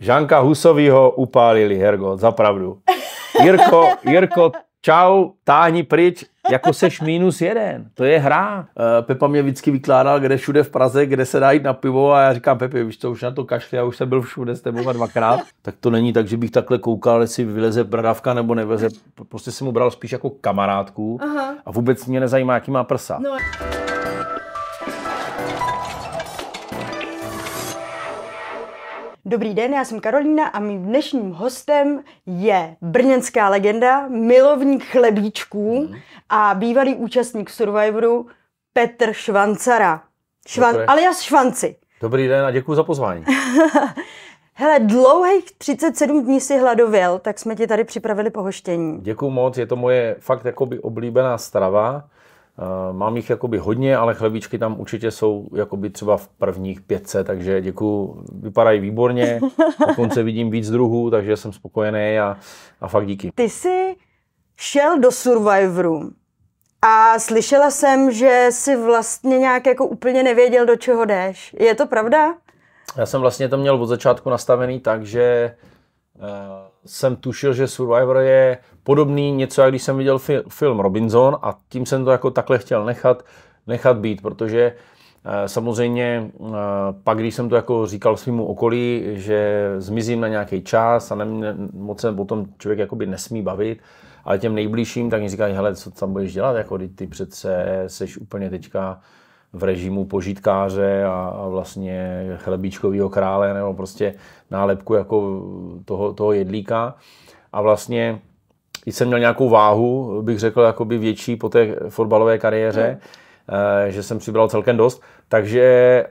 Žanka Husovýho upálili, Hergo, zapravdu. Jirko, Jirko, čau, táhni pryč, jako seš minus jeden, to je hra. Uh, Pepa mě vždycky vykládal, kde všude v Praze, kde se dá jít na pivo a já říkám, Pepi, víš to, už na to kašli, já už jsem byl všude s tebou dvakrát. tak to není tak, že bych takhle koukal, jestli vyleze bradavka nebo nevyleze. Prostě jsem mu bral spíš jako kamarádku Aha. a vůbec mě nezajímá, jaký má prsa. No. Dobrý den, já jsem Karolína a mým dnešním hostem je brněnská legenda, milovník chlebíčků mm. a bývalý účastník Survivoru Petr Švancara. Švan, alias Švanci. Dobrý den a děkuji za pozvání. Hele, dlouhých 37 dní si hladověl, tak jsme ti tady připravili pohoštění. Děkuji moc, je to moje fakt jakoby oblíbená strava. Eh, mám jich jakoby hodně, ale chlebíčky tam určitě jsou jakoby třeba v prvních pětce, takže děkuju, vypadají výborně, dokonce vidím víc druhů, takže jsem spokojený a, a fakt díky. Ty jsi šel do Survivoru a slyšela jsem, že jsi vlastně nějak jako úplně nevěděl, do čeho jdeš. Je to pravda? Já jsem vlastně to měl od začátku nastavený tak, že uh, jsem tušil, že Survivor je podobný něco, jak když jsem viděl fi- film Robinson a tím jsem to jako takhle chtěl nechat, nechat být, protože eh, Samozřejmě eh, pak, když jsem to jako říkal svýmu okolí, že zmizím na nějaký čas a ne, moc se potom člověk jakoby nesmí bavit, ale těm nejbližším, tak mi říkají, hele, co tam budeš dělat, jako ty přece seš úplně teďka v režimu požitkáře a, a vlastně chlebíčkového krále nebo prostě nálepku jako toho, toho jedlíka. A vlastně i jsem měl nějakou váhu, bych řekl, jakoby větší po té fotbalové kariéře, mm. že jsem přibral celkem dost. Takže eh,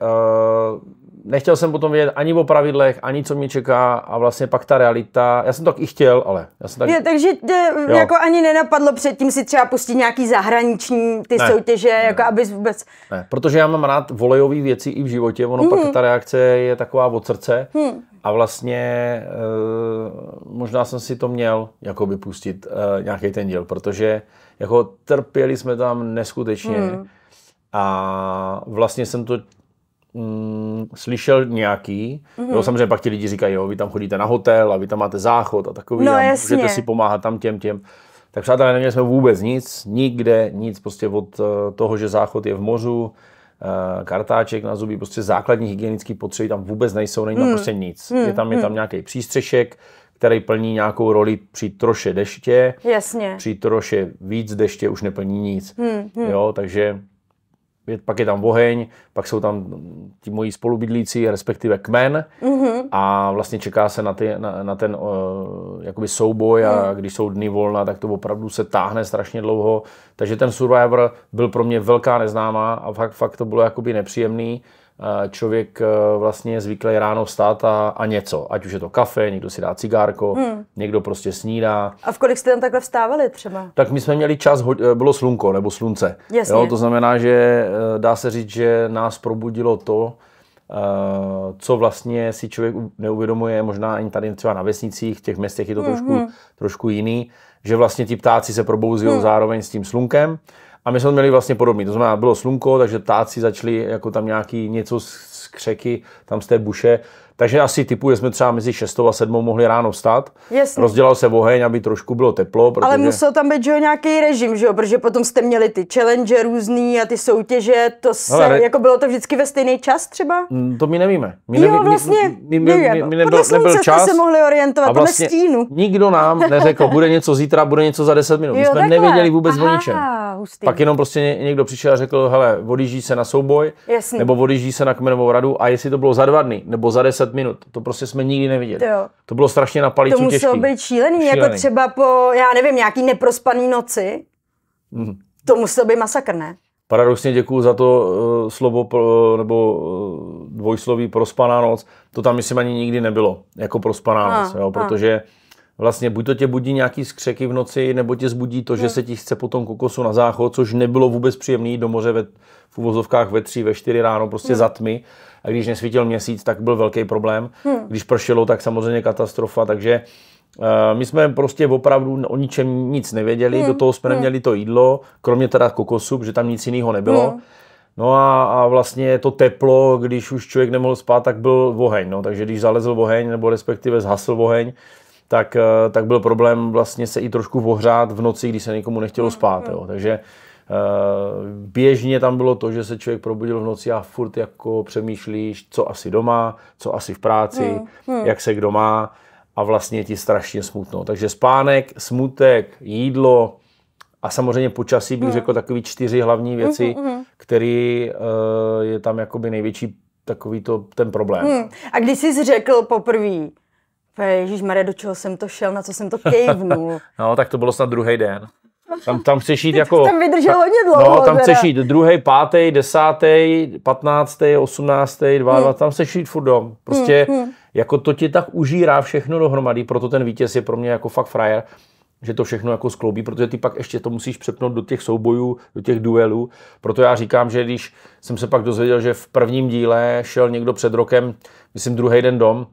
nechtěl jsem potom vědět ani o pravidlech, ani co mě čeká a vlastně pak ta realita, já jsem to tak i chtěl, ale já jsem tak... Je, takže tě jako ani nenapadlo předtím si třeba pustit nějaký zahraniční ty ne, soutěže, ne, jako abys vůbec... Ne, protože já mám rád volejové věci i v životě, ono mm. pak mhm. ta reakce je taková od srdce mm. A vlastně e, možná jsem si to měl jako by pustit e, nějaký ten díl, protože jako trpěli jsme tam neskutečně mm. a vlastně jsem to mm, slyšel nějaký, mm-hmm. jo, samozřejmě pak ti lidi říkají, jo, vy tam chodíte na hotel a vy tam máte záchod a takový, no, a můžete si pomáhat tam těm, těm. Tak přátelé, neměli jsme vůbec nic, nikde nic, prostě od eh, toho, že záchod je v mořu, eh, kartáček na zuby, prostě základní hygienické potřeby tam vůbec nejsou, není tam mm. prostě nic. Mm. Je tam, je tam mm. nějaký přístřešek, který plní nějakou roli při troše deště. Jasně. Při troše víc deště už neplní nic. Mm. Jo, takže je, pak je tam oheň, pak jsou tam ti moji spolubydlící, respektive kmen mm-hmm. a vlastně čeká se na, ty, na, na ten uh, jakoby souboj a mm. když jsou dny volna, tak to opravdu se táhne strašně dlouho. Takže ten Survivor byl pro mě velká neznámá a fakt, fakt to bylo jakoby nepříjemný člověk e, vlastně je zvyklý ráno vstát a, a něco. Ať už je to kafe, někdo si dá cigárko, hmm. někdo prostě snídá. A v kolik jste tam takhle vstávali třeba? Tak my jsme měli čas, e, bylo slunko nebo slunce. Jasně. Jo, to znamená, že e, dá se říct, že nás probudilo to, co vlastně si člověk neuvědomuje, možná ani tady třeba na vesnicích, v těch městech je to hmm, trošku, hmm. trošku jiný, že vlastně ti ptáci se probouzují hmm. zároveň s tím slunkem a my jsme měli vlastně podobný. To znamená, bylo slunko, takže ptáci začali jako tam nějaký něco z křeky, tam z té buše takže asi typu, že jsme třeba mezi 6 a 7 mohli ráno vstát. Jasně. Rozdělal se oheň, aby trošku bylo teplo. Protože... Ale musel tam být že nějaký režim, že jo? protože potom jste měli ty challenge různý a ty soutěže, to se, Ale... jako bylo to vždycky ve stejný čas třeba? Mm, to my nevíme. My jo, vlastně, my, my, my, my nebyl, Podle nebyl čas. se mohli orientovat, a vlastně stínu. Nikdo nám neřekl, bude něco zítra, bude něco za 10 minut. Jo, my jsme takhle. nevěděli vůbec Aha, o ničem. Hustý. Pak jenom prostě někdo přišel a řekl, hele, odjíždí se na souboj, Jasný. nebo odjíždí se na kmenovou radu a jestli to bylo za dva dny, nebo za 10 minut, to prostě jsme nikdy neviděli. Jo. To bylo strašně na palicu To muselo těžký. být šílený, šílený, jako třeba po, já nevím, nějaký neprospaný noci. Mm. To muselo být masakr, ne? Paradoxně děkuju za to uh, slovo pro, nebo uh, dvojsloví prospaná noc. To tam myslím ani nikdy nebylo, jako prospaná a, noc, jo, protože vlastně buď to tě budí nějaký skřeky v noci, nebo tě zbudí to, že se ti chce potom kokosu na záchod, což nebylo vůbec příjemný do moře ve, v uvozovkách ve tři, ve čtyři ráno, prostě hmm. za tmy. A když nesvítil měsíc, tak byl velký problém. Hmm. Když pršelo, tak samozřejmě katastrofa, takže uh, my jsme prostě opravdu o ničem nic nevěděli, hmm. do toho jsme hmm. neměli to jídlo, kromě teda kokosu, protože tam nic jiného nebylo. Hmm. No a, a vlastně to teplo, když už člověk nemohl spát, tak byl oheň. No. Takže když zalezl oheň, nebo respektive zhasl oheň, tak, eh, tak byl problém vlastně se i trošku ohřát v noci, když se někomu nechtělo spát. Jo. Takže Uh, běžně tam bylo to, že se člověk probudil v noci a furt jako přemýšlíš, co asi doma, co asi v práci, hmm, hmm. jak se kdo má a vlastně ti strašně smutno. Takže spánek, smutek, jídlo a samozřejmě počasí bych hmm. řekl takový čtyři hlavní věci, hmm, hmm. který uh, je tam jakoby největší takový to, ten problém. Hmm. A když jsi řekl poprvé, Ježíš Maria, do čeho jsem to šel, na co jsem to kejvnul. no, tak to bylo snad druhý den. Tam, tam chceš jít jako... Tam vydržel hodně dlouho. No, tam chceš jít druhý, pátý, desátý, patnáctý, osmnáctý, dva, hmm. tam chceš jít furt dom. Prostě hmm, hmm. jako to ti tak užírá všechno dohromady, proto ten vítěz je pro mě jako fakt frajer že to všechno jako skloubí, protože ty pak ještě to musíš přepnout do těch soubojů, do těch duelů. Proto já říkám, že když jsem se pak dozvěděl, že v prvním díle šel někdo před rokem, myslím druhý den dom,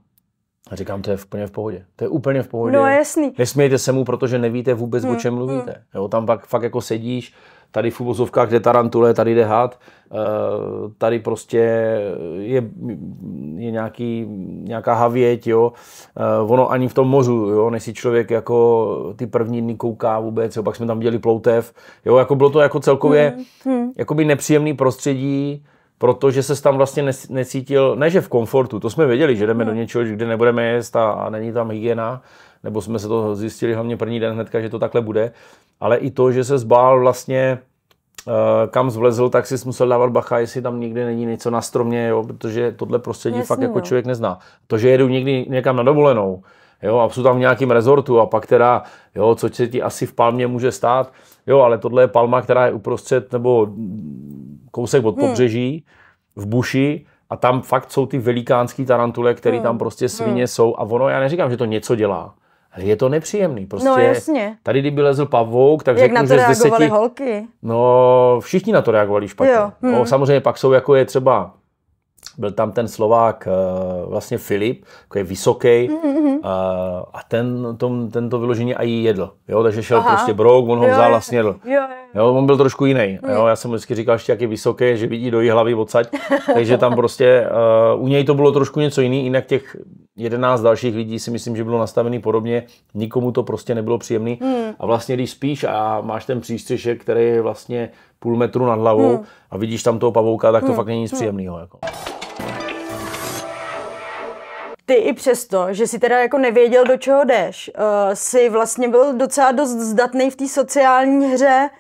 a říkám, to je úplně v pohodě. To je úplně v pohodě. No jasný. Nesmějte se mu, protože nevíte vůbec, hmm, o čem mluvíte. Hmm. Jo, tam pak fakt jako sedíš, tady v uvozovkách jde tarantule, tady jde had, eh, tady prostě je, je nějaký, nějaká havěť, jo. Eh, ono ani v tom mořu, jo, než si člověk jako ty první dny kouká vůbec, jo, pak jsme tam viděli ploutev, jo, jako bylo to jako celkově hmm, hmm. jakoby nepříjemný prostředí, protože se tam vlastně necítil, ne že v komfortu, to jsme věděli, že jdeme do hmm. něčeho, kde nebudeme jíst a, a není tam hygiena, nebo jsme se to zjistili hlavně první den hnedka, že to takhle bude, ale i to, že se zbál vlastně eh, kam zvlezl, tak si musel dávat bacha, jestli tam někde není něco na stromě, jo, protože tohle prostředí Jasně, fakt jako no. člověk nezná. To, že jedu někdy někam na dovolenou, jo, a jsou tam v nějakém rezortu a pak teda, jo, co se ti asi v Palmě může stát, jo, ale tohle je Palma, která je uprostřed, nebo kousek od hmm. pobřeží, v buši, a tam fakt jsou ty velikánský tarantule, které hmm. tam prostě svině hmm. jsou. A ono, já neříkám, že to něco dělá, ale je to nepříjemný. Prostě no jasně. Tady, kdyby lezl pavouk, tak Jak řeknu, na to že z deseti... holky? No, všichni na to reagovali špatně. Jo. Hmm. No, samozřejmě pak jsou, jako je třeba byl tam ten Slovák eh, vlastně Filip, jako je vysoký mm-hmm. a ten, tom, ten to vyloženě i jedl, jo, takže šel Aha. prostě brouk, on ho vzal a snědl. Jo, jo. jo, on byl trošku jiný, mm. jo, já jsem vždycky říkal ještě, jak je vysoký, že vidí do jí hlavy odsaď, takže tam prostě uh, u něj to bylo trošku něco jiný, jinak těch 11 dalších lidí si myslím, že bylo nastavený podobně, nikomu to prostě nebylo příjemný mm. a vlastně když spíš a máš ten přístřešek, který je vlastně půl metru nad hlavou mm. a vidíš tam toho pavouka, tak to mm. fakt není nic mm. příjemného. Jako ty i přesto, že si teda jako nevěděl, do čeho jdeš, uh, si vlastně byl docela dost zdatný v té sociální hře.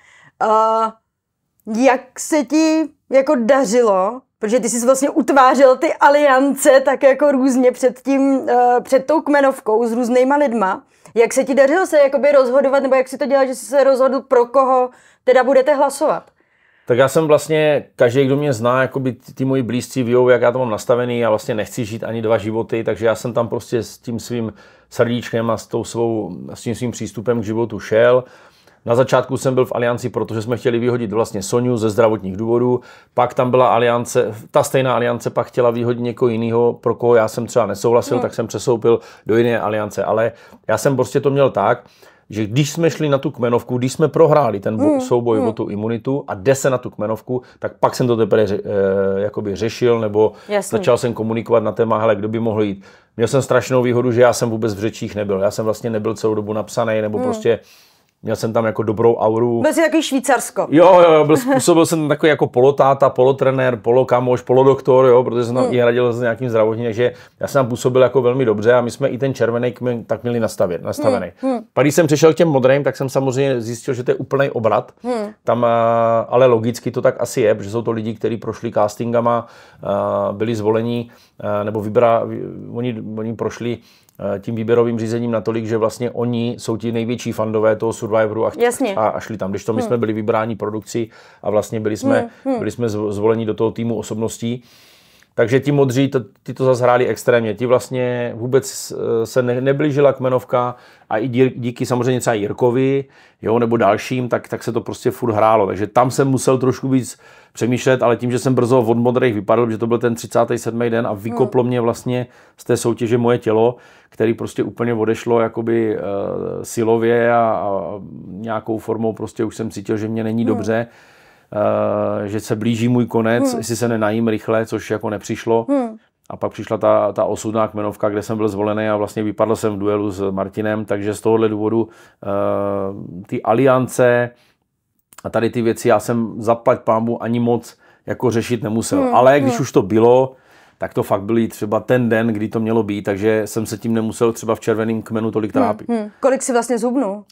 Uh, jak se ti jako dařilo, protože ty jsi vlastně utvářel ty aliance tak jako různě před tím, uh, před tou kmenovkou s různýma lidma. Jak se ti dařilo se jakoby rozhodovat, nebo jak si to dělal, že jsi se rozhodl, pro koho teda budete hlasovat? Tak já jsem vlastně, každý, kdo mě zná, jako by ty moji blízcí ví, jak já to mám nastavený, já vlastně nechci žít ani dva životy, takže já jsem tam prostě s tím svým srdíčkem a s, tou svou, s tím svým přístupem k životu šel. Na začátku jsem byl v alianci, protože jsme chtěli vyhodit vlastně Soniu ze zdravotních důvodů. Pak tam byla aliance, ta stejná aliance pak chtěla vyhodit někoho jiného, pro koho já jsem třeba nesouhlasil, no. tak jsem přesoupil do jiné aliance. Ale já jsem prostě to měl tak, že když jsme šli na tu kmenovku, když jsme prohráli ten mm, souboj mm. o tu imunitu a jde se na tu kmenovku, tak pak jsem to teprve ře, e, jakoby řešil, nebo Jasný. začal jsem komunikovat na téma, hele, kdo by mohl jít. Měl jsem strašnou výhodu, že já jsem vůbec v řečích nebyl. Já jsem vlastně nebyl celou dobu napsaný, nebo mm. prostě Měl jsem tam jako dobrou auru. Byl jsi takový Švýcarsko. Jo, jo, byl, způsobil jsem takový jako polotáta, polotrenér, polokamoš, polodoktor, jo, protože jsem tam hmm. i radil s nějakým zdravotním, takže já jsem tam působil jako velmi dobře a my jsme i ten červený kmen tak měli nastavit, nastavený. Hmm. Hmm. Pak když jsem přišel k těm modrým, tak jsem samozřejmě zjistil, že to je úplný obrat. Hmm. Tam, ale logicky to tak asi je, protože jsou to lidi, kteří prošli castingama, byli zvolení, nebo vybra, oni, oni prošli tím výběrovým řízením natolik, že vlastně oni jsou ti největší fandové toho Survivoru a, Jasně. a, a šli tam. Když to my hmm. jsme byli vybráni produkci a vlastně byli jsme, hmm. hmm. byli jsme zvoleni do toho týmu osobností, takže ti modří, to, ty to zase hráli extrémně. Ti vlastně vůbec eh, se ne, neblížila kmenovka a i díky samozřejmě třeba Jirkovi, jo, nebo dalším, tak, tak se to prostě furt hrálo. Takže tam jsem musel trošku víc přemýšlet, ale tím, že jsem brzo od modrých vypadl, že to byl ten 37. den a vykoplo hmm. mě vlastně z té soutěže moje tělo, který prostě úplně odešlo jakoby uh, silově a, a nějakou formou prostě už jsem cítil, že mě není hmm. dobře uh, že se blíží můj konec, hmm. jestli se nenajím rychle, což jako nepřišlo. Hmm. A pak přišla ta, ta osudná kmenovka, kde jsem byl zvolený a vlastně vypadl jsem v duelu s Martinem, takže z tohohle důvodu uh, ty aliance a tady ty věci já jsem zaplať pámu ani moc jako řešit nemusel. Hmm, Ale když hmm. už to bylo, tak to fakt byl třeba ten den, kdy to mělo být, takže jsem se tím nemusel třeba v červeném kmenu tolik hmm, trápit. Hmm, hmm. Kolik si vlastně zubnul?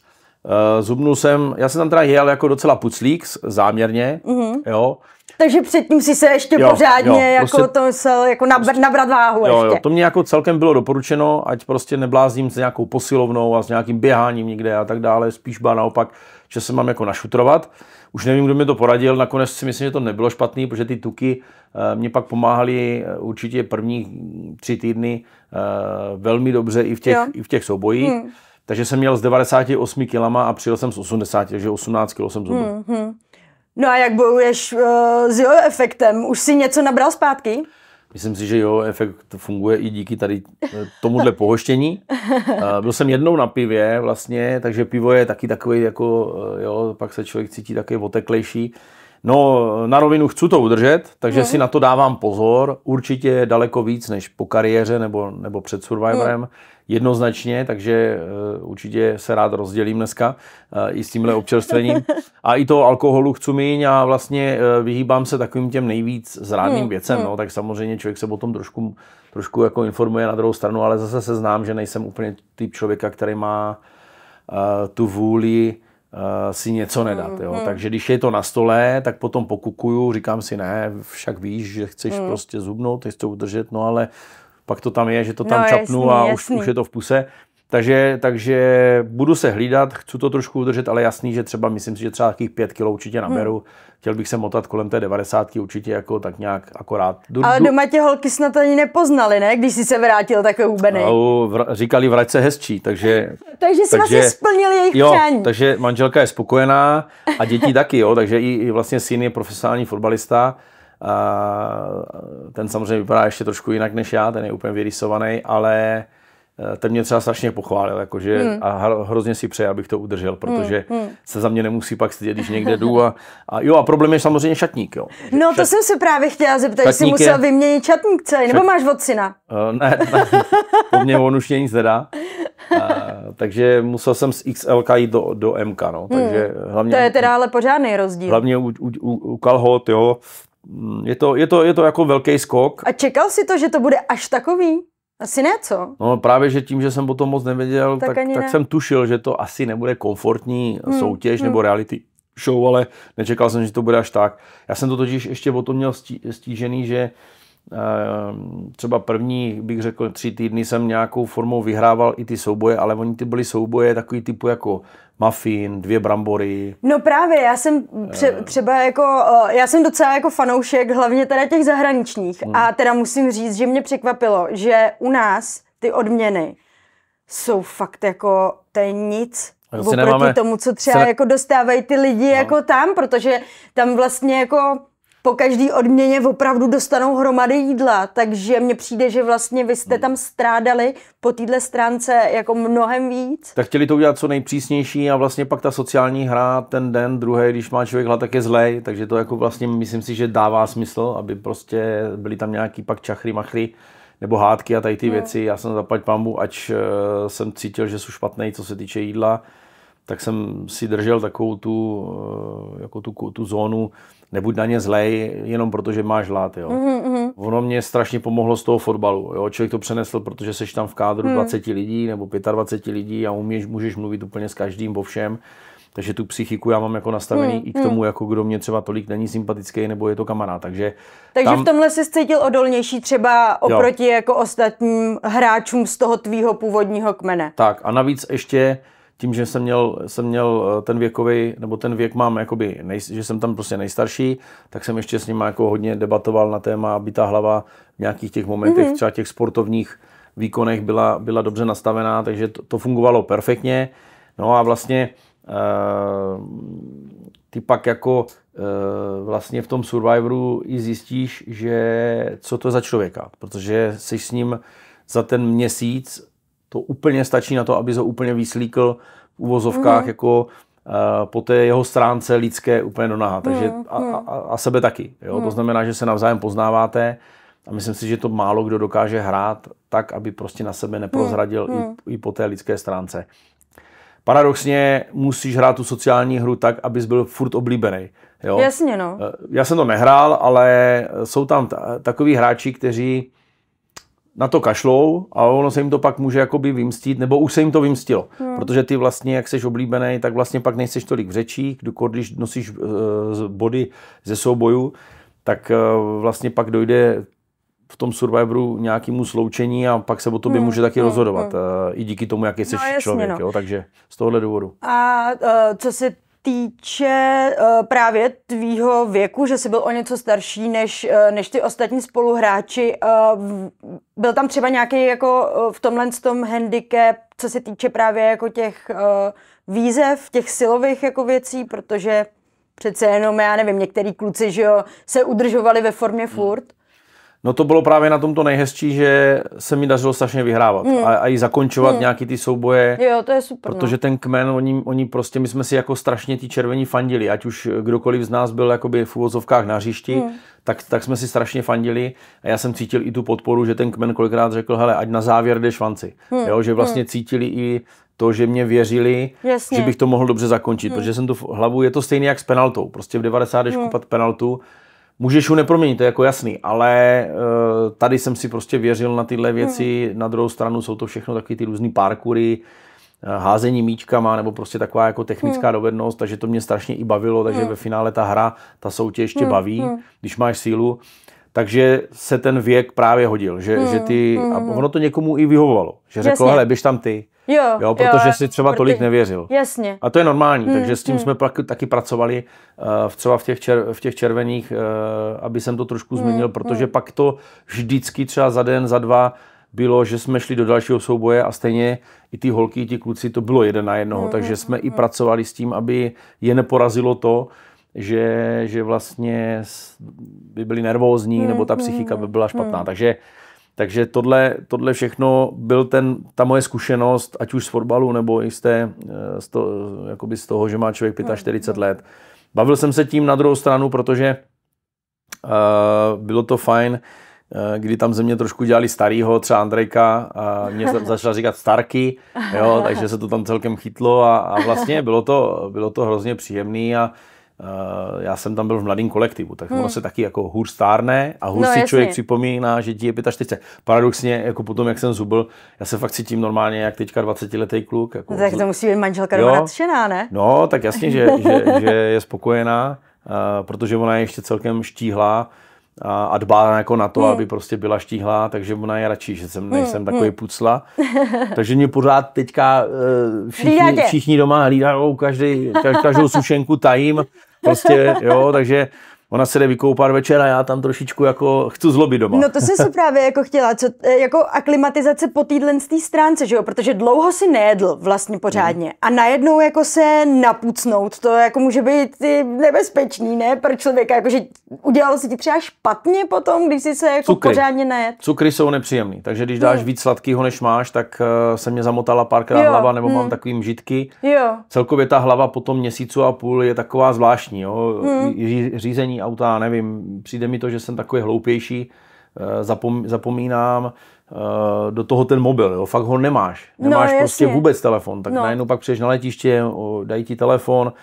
Uh, zubnul jsem, já jsem tam teda jel jako docela puclík, záměrně, mm-hmm. jo. Takže předtím si se ještě jo, pořádně jo, jako prostě, to musel jako nabrat, prostě, nabrat váhu jo, ještě. Jo, to mě jako celkem bylo doporučeno, ať prostě neblázním s nějakou posilovnou a s nějakým běháním někde a tak dále, spíš byla naopak, že se mám jako našutrovat. Už nevím, kdo mi to poradil, nakonec si myslím, že to nebylo špatný, protože ty tuky eh, mě pak pomáhaly eh, určitě první tři týdny eh, velmi dobře i v těch, i v těch soubojích. Hmm. Takže jsem měl z 98 kg a přijel jsem z 80, takže 18 kg jsem zubl. Hmm, hmm. No a jak bojuješ uh, s jo efektem? Už si něco nabral zpátky? Myslím si, že jo, efekt funguje i díky tady eh, tomuhle pohoštění. Uh, byl jsem jednou na pivě vlastně, takže pivo je taky takový jako, jo, pak se člověk cítí taky oteklejší. No, na rovinu chci to udržet, takže hmm. si na to dávám pozor. Určitě daleko víc než po kariéře nebo, nebo před Survivorem. Hmm jednoznačně, takže uh, určitě se rád rozdělím dneska uh, i s tímhle občerstvením. A i to alkoholu chci míň a vlastně uh, vyhýbám se takovým těm nejvíc zrádným hmm, věcem, hmm. no, tak samozřejmě člověk se o tom trošku, trošku jako informuje na druhou stranu, ale zase se znám, že nejsem úplně typ člověka, který má uh, tu vůli uh, si něco nedat. Hmm, jo. Hmm. Takže když je to na stole, tak potom pokukuju, říkám si ne, však víš, že chceš hmm. prostě zubnout, chceš to udržet, no ale pak to tam je, že to tam no, čapnu jasný, a jasný. Už, už je to v puse. Takže, takže budu se hlídat, chci to trošku udržet, ale jasný, že třeba myslím si, že třeba takových 5 kg určitě naberu. Hmm. Chtěl bych se motat kolem té 90 určitě jako tak nějak akorát. Du, ale doma tě holky snad ani nepoznali, ne? Když jsi se vrátil takový hubený. No, říkali vrať se hezčí, takže... takže jsi takže, vlastně splnil jejich jo, přání. takže manželka je spokojená a děti taky, jo, takže i, i vlastně syn je profesionální fotbalista ten samozřejmě vypadá ještě trošku jinak než já, ten je úplně vyrysovaný, ale eh, ten mě třeba strašně pochválil, jakože, hmm. a hrozně si přeje, abych to udržel, protože hmm. hmm. se za mě nemusí pak stydět, když někde jdu. A, a jo, a problém je samozřejmě šatník. Jo. No to Šat... jsem se právě chtěla zeptat, jestli musel je... vyměnit šatník celý, nebo máš od syna? Uh, ne, ne, po mně on už nic nedá. Uh, takže musel jsem z XL jít do, do MK, no. Takže hmm. hlavně, to je teda ale pořádný rozdíl. Hlavně u, u, u, u kalhot, jo, je to, je, to, je to jako velký skok. A čekal si to, že to bude až takový? Asi ne, co? No právě, že tím, že jsem o tom moc nevěděl, tak, tak, tak ne. jsem tušil, že to asi nebude komfortní hmm. soutěž hmm. nebo reality show, ale nečekal jsem, že to bude až tak. Já jsem to totiž ještě o tom měl stížený, že třeba první, bych řekl, tři týdny jsem nějakou formou vyhrával i ty souboje, ale oni ty byly souboje takový typu jako muffin, dvě brambory. No právě, já jsem pře- ehm. třeba jako, já jsem docela jako fanoušek, hlavně teda těch zahraničních hmm. a teda musím říct, že mě překvapilo, že u nás ty odměny jsou fakt jako, to je nic oproti nemáme, tomu, co třeba ne... jako dostávají ty lidi no. jako tam, protože tam vlastně jako po každý odměně opravdu dostanou hromady jídla, takže mně přijde, že vlastně vy jste tam strádali po téhle stránce jako mnohem víc. Tak chtěli to udělat co nejpřísnější a vlastně pak ta sociální hra ten den, druhý, když má člověk hlad, tak je zlej, takže to jako vlastně myslím si, že dává smysl, aby prostě byly tam nějaký pak čachry, machry, nebo hádky a tady ty no. věci. Já jsem zaplať pambu, ač uh, jsem cítil, že jsou špatný, co se týče jídla, tak jsem si držel takovou tu, uh, jako tu, tu zónu nebuď na ně zlej, jenom protože máš hlad. Jo. Mm-hmm. Ono mě strašně pomohlo z toho fotbalu. Jo. Člověk to přenesl, protože jsi tam v kádru mm. 20 lidí nebo 25 lidí a umíš, můžeš mluvit úplně s každým o všem. Takže tu psychiku já mám jako nastavený mm, i k tomu, mm. jako kdo mě třeba tolik není sympatický, nebo je to kamarád. Takže, Takže tam... v tomhle se cítil odolnější třeba oproti jo. jako ostatním hráčům z toho tvýho původního kmene. Tak a navíc ještě tím, že jsem měl, jsem měl eh, ten věkový, nebo ten věk mám, jakoby, nej, že jsem tam prostě nejstarší, tak jsem ještě s ním jako hodně debatoval na téma, aby ta hlava v nějakých těch momentech, mm-hmm. třeba těch sportovních výkonech byla, byla dobře nastavená, takže to, to fungovalo perfektně. No a vlastně uh, ty pak jako uh, vlastně v tom Survivoru i zjistíš, že co to je za člověka, protože jsi s ním za ten měsíc to úplně stačí na to, aby ho úplně vyslíkl v uvozovkách mm. jako po té jeho stránce lidské úplně do naha. Takže a, a, a sebe taky. Jo? To znamená, že se navzájem poznáváte a myslím si, že to málo kdo dokáže hrát tak, aby prostě na sebe neprozradil i, i po té lidské stránce. Paradoxně musíš hrát tu sociální hru tak, abys byl furt oblíbený. Jo? Jasně, no. Já jsem to nehrál, ale jsou tam t- takový hráči, kteří na to kašlou a ono se jim to pak může jakoby vymstít, nebo už se jim to vymstilo. Hmm. Protože ty vlastně, jak jsi oblíbený, tak vlastně pak nejseš tolik v řečích, když nosíš uh, body ze souboju, tak uh, vlastně pak dojde v tom Survivoru nějakému sloučení a pak se o tobě hmm, může taky hmm, rozhodovat. Hmm. Uh, I díky tomu, jaký jsi no, člověk. No. Jo? Takže z tohohle důvodu. A uh, co se týče uh, právě tvýho věku, že jsi byl o něco starší než, uh, než ty ostatní spoluhráči, uh, byl tam třeba nějaký jako uh, v tomhle tom handicap, co se týče právě jako těch uh, výzev, těch silových jako věcí, protože přece jenom, já nevím, některý kluci, že jo, se udržovali ve formě hmm. furt. Hmm. No to bylo právě na tomto nejhezčí, že se mi dařilo strašně vyhrávat hmm. a, a i zakončovat hmm. nějaký ty souboje. Jo, to je super. Protože no. ten kmen, oni, oni prostě, my jsme si jako strašně ti červení fandili, ať už kdokoliv z nás byl jakoby v úvozovkách na hřišti, hmm. tak, tak jsme si strašně fandili a já jsem cítil i tu podporu, že ten kmen kolikrát řekl, hele, ať na závěr jde švanci. Hmm. Jo, že vlastně hmm. cítili i to, že mě věřili, Jasně. že bych to mohl dobře zakončit, hmm. protože jsem tu hlavu, je to stejné jak s penaltou, prostě v 90 jdeš hmm. penaltu, Můžeš ho neproměnit, to je jako jasný, ale uh, tady jsem si prostě věřil na tyhle věci, hmm. na druhou stranu jsou to všechno taky ty různý parkury, uh, házení míčkama nebo prostě taková jako technická hmm. dovednost, takže to mě strašně i bavilo, takže hmm. ve finále ta hra, ta soutěž ještě hmm. baví, hmm. když máš sílu. Takže se ten věk právě hodil, že, hmm. že ty, a hmm. ono to někomu i vyhovovalo, že řekl, hele, běž tam ty, Jo, jo protože jo, si třeba protože, tolik nevěřil. Jasně. A to je normální, hmm, takže s tím hmm. jsme pak taky pracovali uh, třeba v těch, čer, v těch červených, uh, aby jsem to trošku hmm, změnil, protože hmm. pak to vždycky třeba za den, za dva bylo, že jsme šli do dalšího souboje a stejně i ty holky, i ti kluci, to bylo jeden na jednoho, hmm, takže jsme hmm, i pracovali s tím, aby je neporazilo to, že, že vlastně by byli nervózní, hmm, nebo ta psychika by byla špatná. Hmm. Takže takže tohle, tohle všechno byl ten, ta moje zkušenost, ať už z fotbalu, nebo i z, té, eh, z, to, jakoby z toho, že má člověk 45 let. Bavil jsem se tím na druhou stranu, protože uh, bylo to fajn, uh, kdy tam ze mě trošku dělali starýho, třeba Andrejka, a mě začal říkat Starky, jo, takže se to tam celkem chytlo a, a vlastně bylo to, bylo to hrozně příjemný a Uh, já jsem tam byl v mladém kolektivu, tak hmm. ono se taky jako hůř stárne a hůř no, si jasně. člověk připomíná, že ti je 45. Paradoxně, jako potom, jak jsem zubl, já se fakt cítím normálně, jak teďka 20-letý kluk. Jako, no, tak to musí být manželka doma nadšená, ne? No, tak jasně, že, že, že je spokojená, uh, protože ona je ještě celkem štíhlá a, a dbá jako na to, hmm. aby prostě byla štíhlá, takže ona je radši, že jsem, nejsem hmm. takový hmm. pucla. takže mě pořád teďka uh, všichni, všichni doma hlídají každý, každou sušenku tajím, prostě, jo, takže ona se jde vykoupat večer a já tam trošičku jako chci zlobit doma. No to jsem si právě jako chtěla, co, e, jako aklimatizace po týdlen z té stránce, že jo, protože dlouho si nejedl vlastně pořádně hmm. a najednou jako se napucnout, to jako může být nebezpečný, ne, pro člověka, jakože udělalo si ti třeba špatně potom, když jsi se jako Cukry. pořádně nejedl. Cukry jsou nepříjemný, takže když dáš hmm. víc sladkého než máš, tak uh, se mě zamotala párkrát jo. hlava, nebo hmm. mám takový mžitky. Jo. Celkově ta hlava po tom měsícu a půl je taková zvláštní, jo, hmm. řízení auta, nevím, přijde mi to, že jsem takový hloupější, eh, zapom, zapomínám eh, do toho ten mobil, jo. fakt ho nemáš. No, nemáš no, prostě vůbec telefon, tak no. najednou pak přijdeš na letiště, dají ti telefon,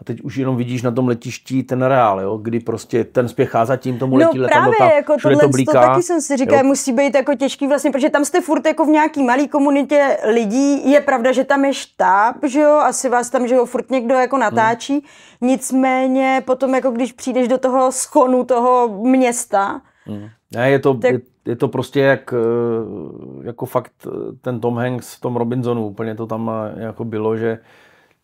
a teď už jenom vidíš na tom letišti ten reál, jo, kdy prostě ten spěchá za tím, tomu letí no, letadlo, právě, jako tohle, to blíká. To taky jsem si říkal, musí být jako těžký vlastně, protože tam jste furt jako v nějaký malý komunitě lidí, je pravda, že tam je štáb, že jo, asi vás tam, že jo, furt někdo jako natáčí, hmm. nicméně potom jako když přijdeš do toho schonu toho města, hmm. Ne, je to, tak... je, je to prostě jak, eh, jako fakt eh, ten Tom Hanks v tom Robinsonu, úplně to tam eh, jako bylo, že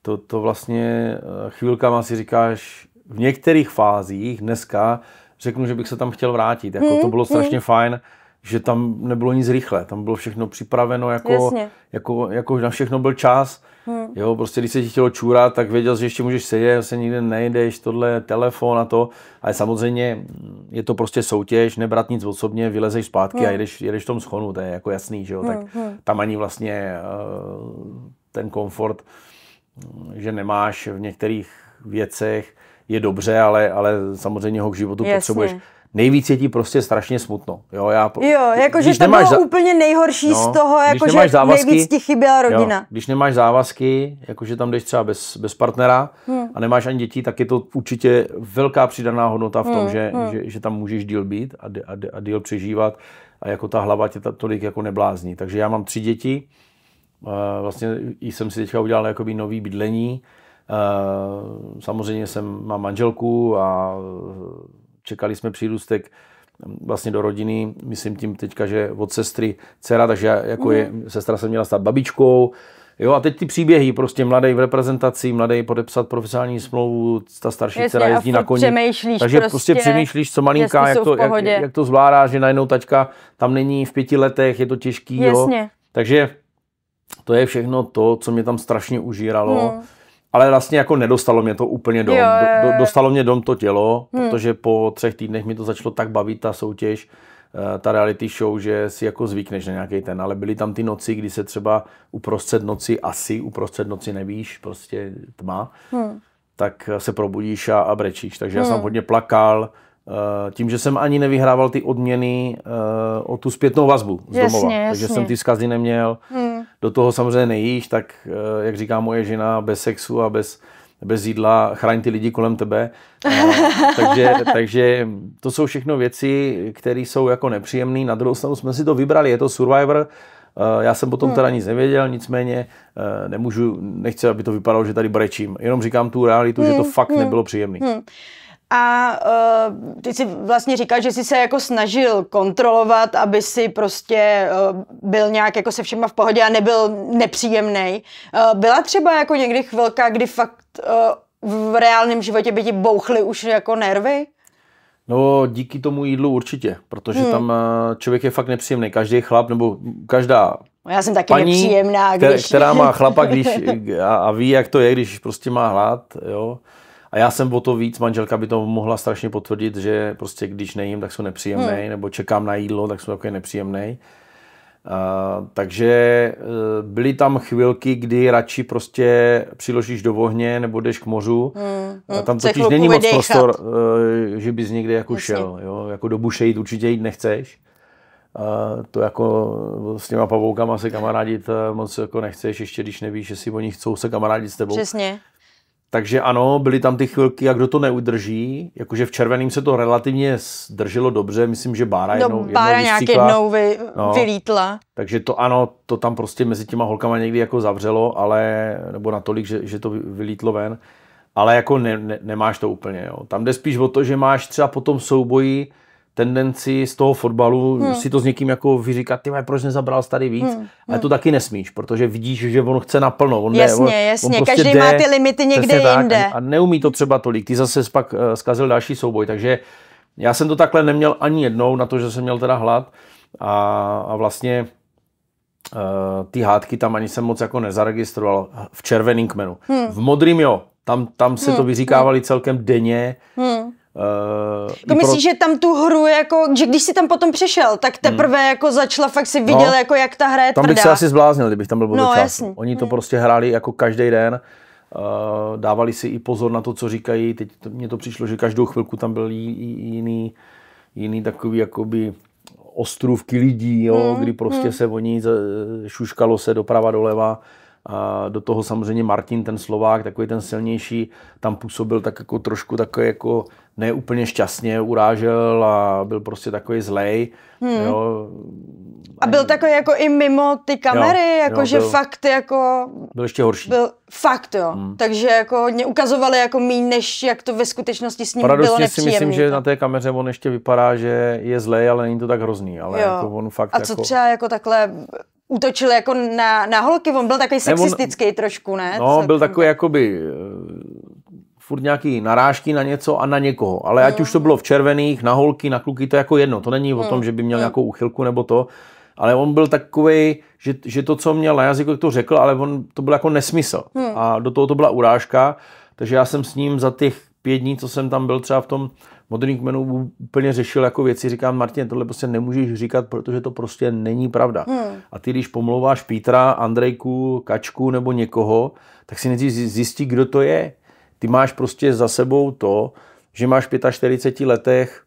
to, to vlastně eh, chvilkama si říkáš, v některých fázích dneska řeknu, že bych se tam chtěl vrátit. Jako, hmm, to bylo strašně hmm. fajn, že tam nebylo nic rychle, tam bylo všechno připraveno, jako, jako, jako na všechno byl čas. Hmm. Jo, prostě když se ti chtělo čůrat, tak věděl, že ještě můžeš sedět, se nikde nejdeš, tohle telefon a to. Ale samozřejmě je to prostě soutěž, nebrat nic osobně, vylezeš zpátky hmm. a jedeš, jedeš v tom schonu, to je jako jasný, že jo. Hmm. Tak hmm. tam ani vlastně uh, ten komfort že nemáš v některých věcech, je dobře, ale, ale samozřejmě ho k životu Jasně. potřebuješ. Nejvíc je ti prostě strašně smutno. Jo, já, Jo, jakože to bylo za- úplně nejhorší No, z toho, jakože závazky- nejvíc ti chyběla rodina. Jo, když nemáš závazky, jakože tam jdeš třeba bez, bez partnera hmm. a nemáš ani děti, tak je to určitě velká přidaná hodnota v tom, hmm. Že, hmm. Že, že tam můžeš díl být a, a, a díl přežívat a jako ta hlava tě tolik jako neblázní. Takže já mám tři děti, vlastně i jsem si teďka udělal jakoby nový bydlení. Samozřejmě jsem, mám manželku a čekali jsme přírůstek vlastně do rodiny, myslím tím teďka, že od sestry dcera, takže jako je, sestra se měla stát babičkou, Jo, a teď ty příběhy, prostě mladý v reprezentaci, mladý podepsat profesionální smlouvu, ta starší Jasně, dcera jezdí na koni. Takže prostě, prostě, přemýšlíš, co malinká, jak to, jak, jak, to zvládá, že najednou tačka tam není v pěti letech, je to těžký. Jo. Jasně. Takže to je všechno to, co mě tam strašně užíralo. Hmm. Ale vlastně jako nedostalo mě to úplně dom. Jo, jo, jo. do, dostalo mě dom to tělo, Hmm. protože po třech týdnech mi to začalo tak bavit, ta soutěž, eh, ta reality show, že si jako zvykneš na nějaký ten. Ale byly tam ty noci, kdy se třeba uprostřed noci, asi uprostřed noci nevíš, prostě tma, Hmm. tak se probudíš a, a brečíš. Takže já jsem hodně plakal, tím, že jsem ani nevyhrával ty odměny eh, o tu zpětnou vazbu z Jasně, domova. jasně. Takže jsem ty zkazy neměl. Hmm. Do toho samozřejmě nejíš, tak eh, jak říká moje žena, bez sexu a bez, bez jídla chraň ty lidi kolem tebe. Eh, takže, takže to jsou všechno věci, které jsou jako nepříjemné. Na druhou stranu jsme si to vybrali, je to Survivor, Eh, Já jsem potom teda nic nevěděl, nicméně eh, nemůžu, nechci, aby to vypadalo, že tady brečím. Jenom říkám tu realitu, že to fakt nebylo příjemné. A uh, ty si vlastně říkal, že jsi se jako snažil kontrolovat, aby si prostě uh, byl nějak jako se všema v pohodě a nebyl nepříjemný. Uh, byla třeba jako někdy chvilka, kdy fakt uh, v reálném životě by ti bouchly už jako nervy? No, díky tomu jídlu určitě, protože tam eh, člověk je fakt nepříjemný. Každý chlap nebo každá No, Já jsem taky paní, nepříjemná, která, když... která má chlapa když, a, a ví, jak to je, když prostě má hlad. Jo. A já jsem o to víc, manželka by to mohla strašně potvrdit, že prostě když nejím, tak jsou nepříjemný, hmm. nebo čekám na jídlo, tak jsou takový nepříjemný. Uh, takže uh, byly tam chvilky, kdy radši prostě přiložíš do ohně nebo jdeš k mořu. Hmm, A tam totiž není moc prostor, uh, že bys někde jako Jasně. šel. Jo? Jako do buše jít určitě jít nechceš. Uh, to jako s těma pavoukama se kamarádit uh, moc jako nechceš, ještě když nevíš, jestli oni chcou se kamarádit s tebou. Přesně. Takže ano, byly tam ty chvilky, jak kdo to neudrží. Jakože v červeným se to relativně drželo dobře, myslím, že Bára No, jednou, Bára jednou nějak jednou vy, No. vylítla. Takže to ano, to tam prostě mezi těma holkama někdy jako zavřelo, ale, nebo natolik, že, že to vy- vylítlo ven. Ale jako ne, ne, nemáš to úplně. Jo. Tam jde spíš o to, že máš třeba po tom souboji tendenci z toho fotbalu hmm. si to s někým jako vyříkat, ty proč nezabral tady víc, hmm. ale to taky nesmíš, protože vidíš, že on chce naplno. On Jasně, jde, on, jasně, on prostě každý jde, má ty limity někde tak, jinde. a, neumí to třeba tolik. Ty zase pak uh, zkazil další souboj, takže já jsem to takhle neměl ani jednou, na to, že jsem měl teda hlad a, a vlastně uh, ty hádky tam ani jsem moc jako nezaregistroval v červeným kmenu. Hmm. V modrým jo, tam, tam se hmm. to vyříkávali celkem denně. Hmm. Uh, To myslíš, že tam tu hru, jako, že když jsi tam potom přišel, tak teprve hmm. jako začala, fakt si viděl, No. jako jak ta hra je Tam tvrdá. bych se asi zbláznil, kdybych tam byl No, začátku. jasně. Oni to prostě hráli jako každý den. Uh, dávali si i pozor na to, co říkají. Teď to, mně to přišlo, že každou chvilku tam byl jí- jí- jiný, jiný takový jakoby ostrůvky lidí, jo, Hmm, kdy prostě se oni šuškalo se doprava doleva. A do toho samozřejmě Martin, ten Slovák, takový ten silnější, tam působil tak jako trošku takový jako neúplně šťastně, urážel a byl prostě takový zlej. Hmm. Jo. A byl takový jako i mimo ty kamery, Jo, jako jo, že byl. fakt jako Byl ještě horší. byl fakt jo. Hmm. Takže jako hodně ukazovali jako míň, než jak to ve skutečnosti s ním bylo Paradoxně si myslím, že na té kameře on ještě vypadá, že je zlej, ale není to tak hrozný. Ale Jo. jako on fakt A co jako... třeba jako takhle útočil jako na, na holky, on byl takový Ne, on- sexistický trošku, ne? No, Co- byl takový jakoby eh, furt nějaký narážky na něco a na někoho. Ale ať už to bylo v červených, na holky, na kluky, to je jako jedno. To není o tom, že by měl nějakou uchylku nebo to. Ale on byl takový, že, že to, co měl na jazyku, to řekl, ale on to byl jako nesmysl. A do toho to byla urážka. Takže já jsem s ním za těch pět dní, co jsem tam byl třeba v tom, moderních kmenů úplně řešil jako věci. Říkám, Martin, tohle prostě nemůžeš říkat, protože to prostě není pravda. Hmm. A ty, když pomlouváš Pítra, Andrejku, Kačku nebo někoho, tak si nejdřív zjistí, kdo to je. Ty máš prostě za sebou to, že máš v 45 letech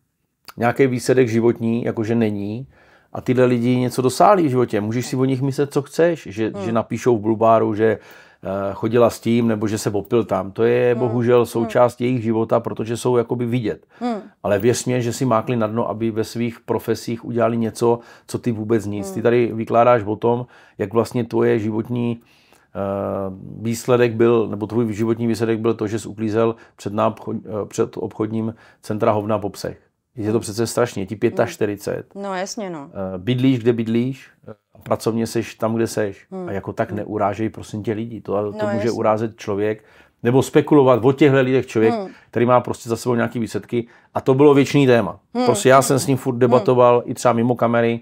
nějaký výsledek životní, jakože není, a tyhle lidi něco dosáhli v životě. Můžeš si o nich myslet, co chceš, že, hmm. že napíšou v blubáru, že uh, chodila s tím, nebo že se popil tam. To je hmm. bohužel hmm. součást hmm. jejich života, protože jsou jakoby vidět. Hmm. Ale věř mě, že si mákli na dno, aby ve svých profesích udělali něco, co ty vůbec nic. Hmm. Ty tady vykládáš o tom, jak vlastně tvoje životní výsledek byl, nebo tvůj životní výsledek byl to, že jsi uklízel před, náobchod, uh, před obchodním centra hovna po psech. Je to přece strašně, ti 45. Hmm. No jasně, no. Eh, bydlíš, kde bydlíš, a pracovně seš tam, kde seš. Hmm. A jako tak hmm. neurážej prosím tě lidi. To, to no, může jasně. urázet člověk, nebo spekulovat o těchto lidech člověk, hmm. který má prostě za sebou nějaký výsledky. A to bylo věčný téma. Hmm. Prostě já jsem s ním furt debatoval, hmm. i třeba mimo kamery,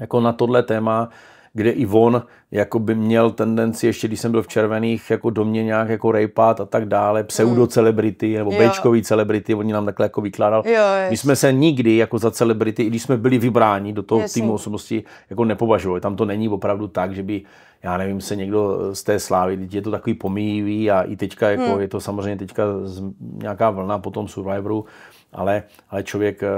jako na tohle téma kde i on jako by měl tendenci, ještě když jsem byl v červených, jako do mě nějak jako rejpat a tak dále, pseudo celebrity nebo bečkový celebrity, oni nám takhle jako vykládal. Jo, My jsme se nikdy jako za celebrity, i když jsme byli vybráni do toho Jasný. týmu osobnosti, jako nepovažovali. Tam to není opravdu tak, že by já nevím, se někdo z té slávy, je to takový pomíjivý a i teďka jako hmm. je to samozřejmě teďka nějaká vlna po tom Survivoru, ale, ale člověk, eh,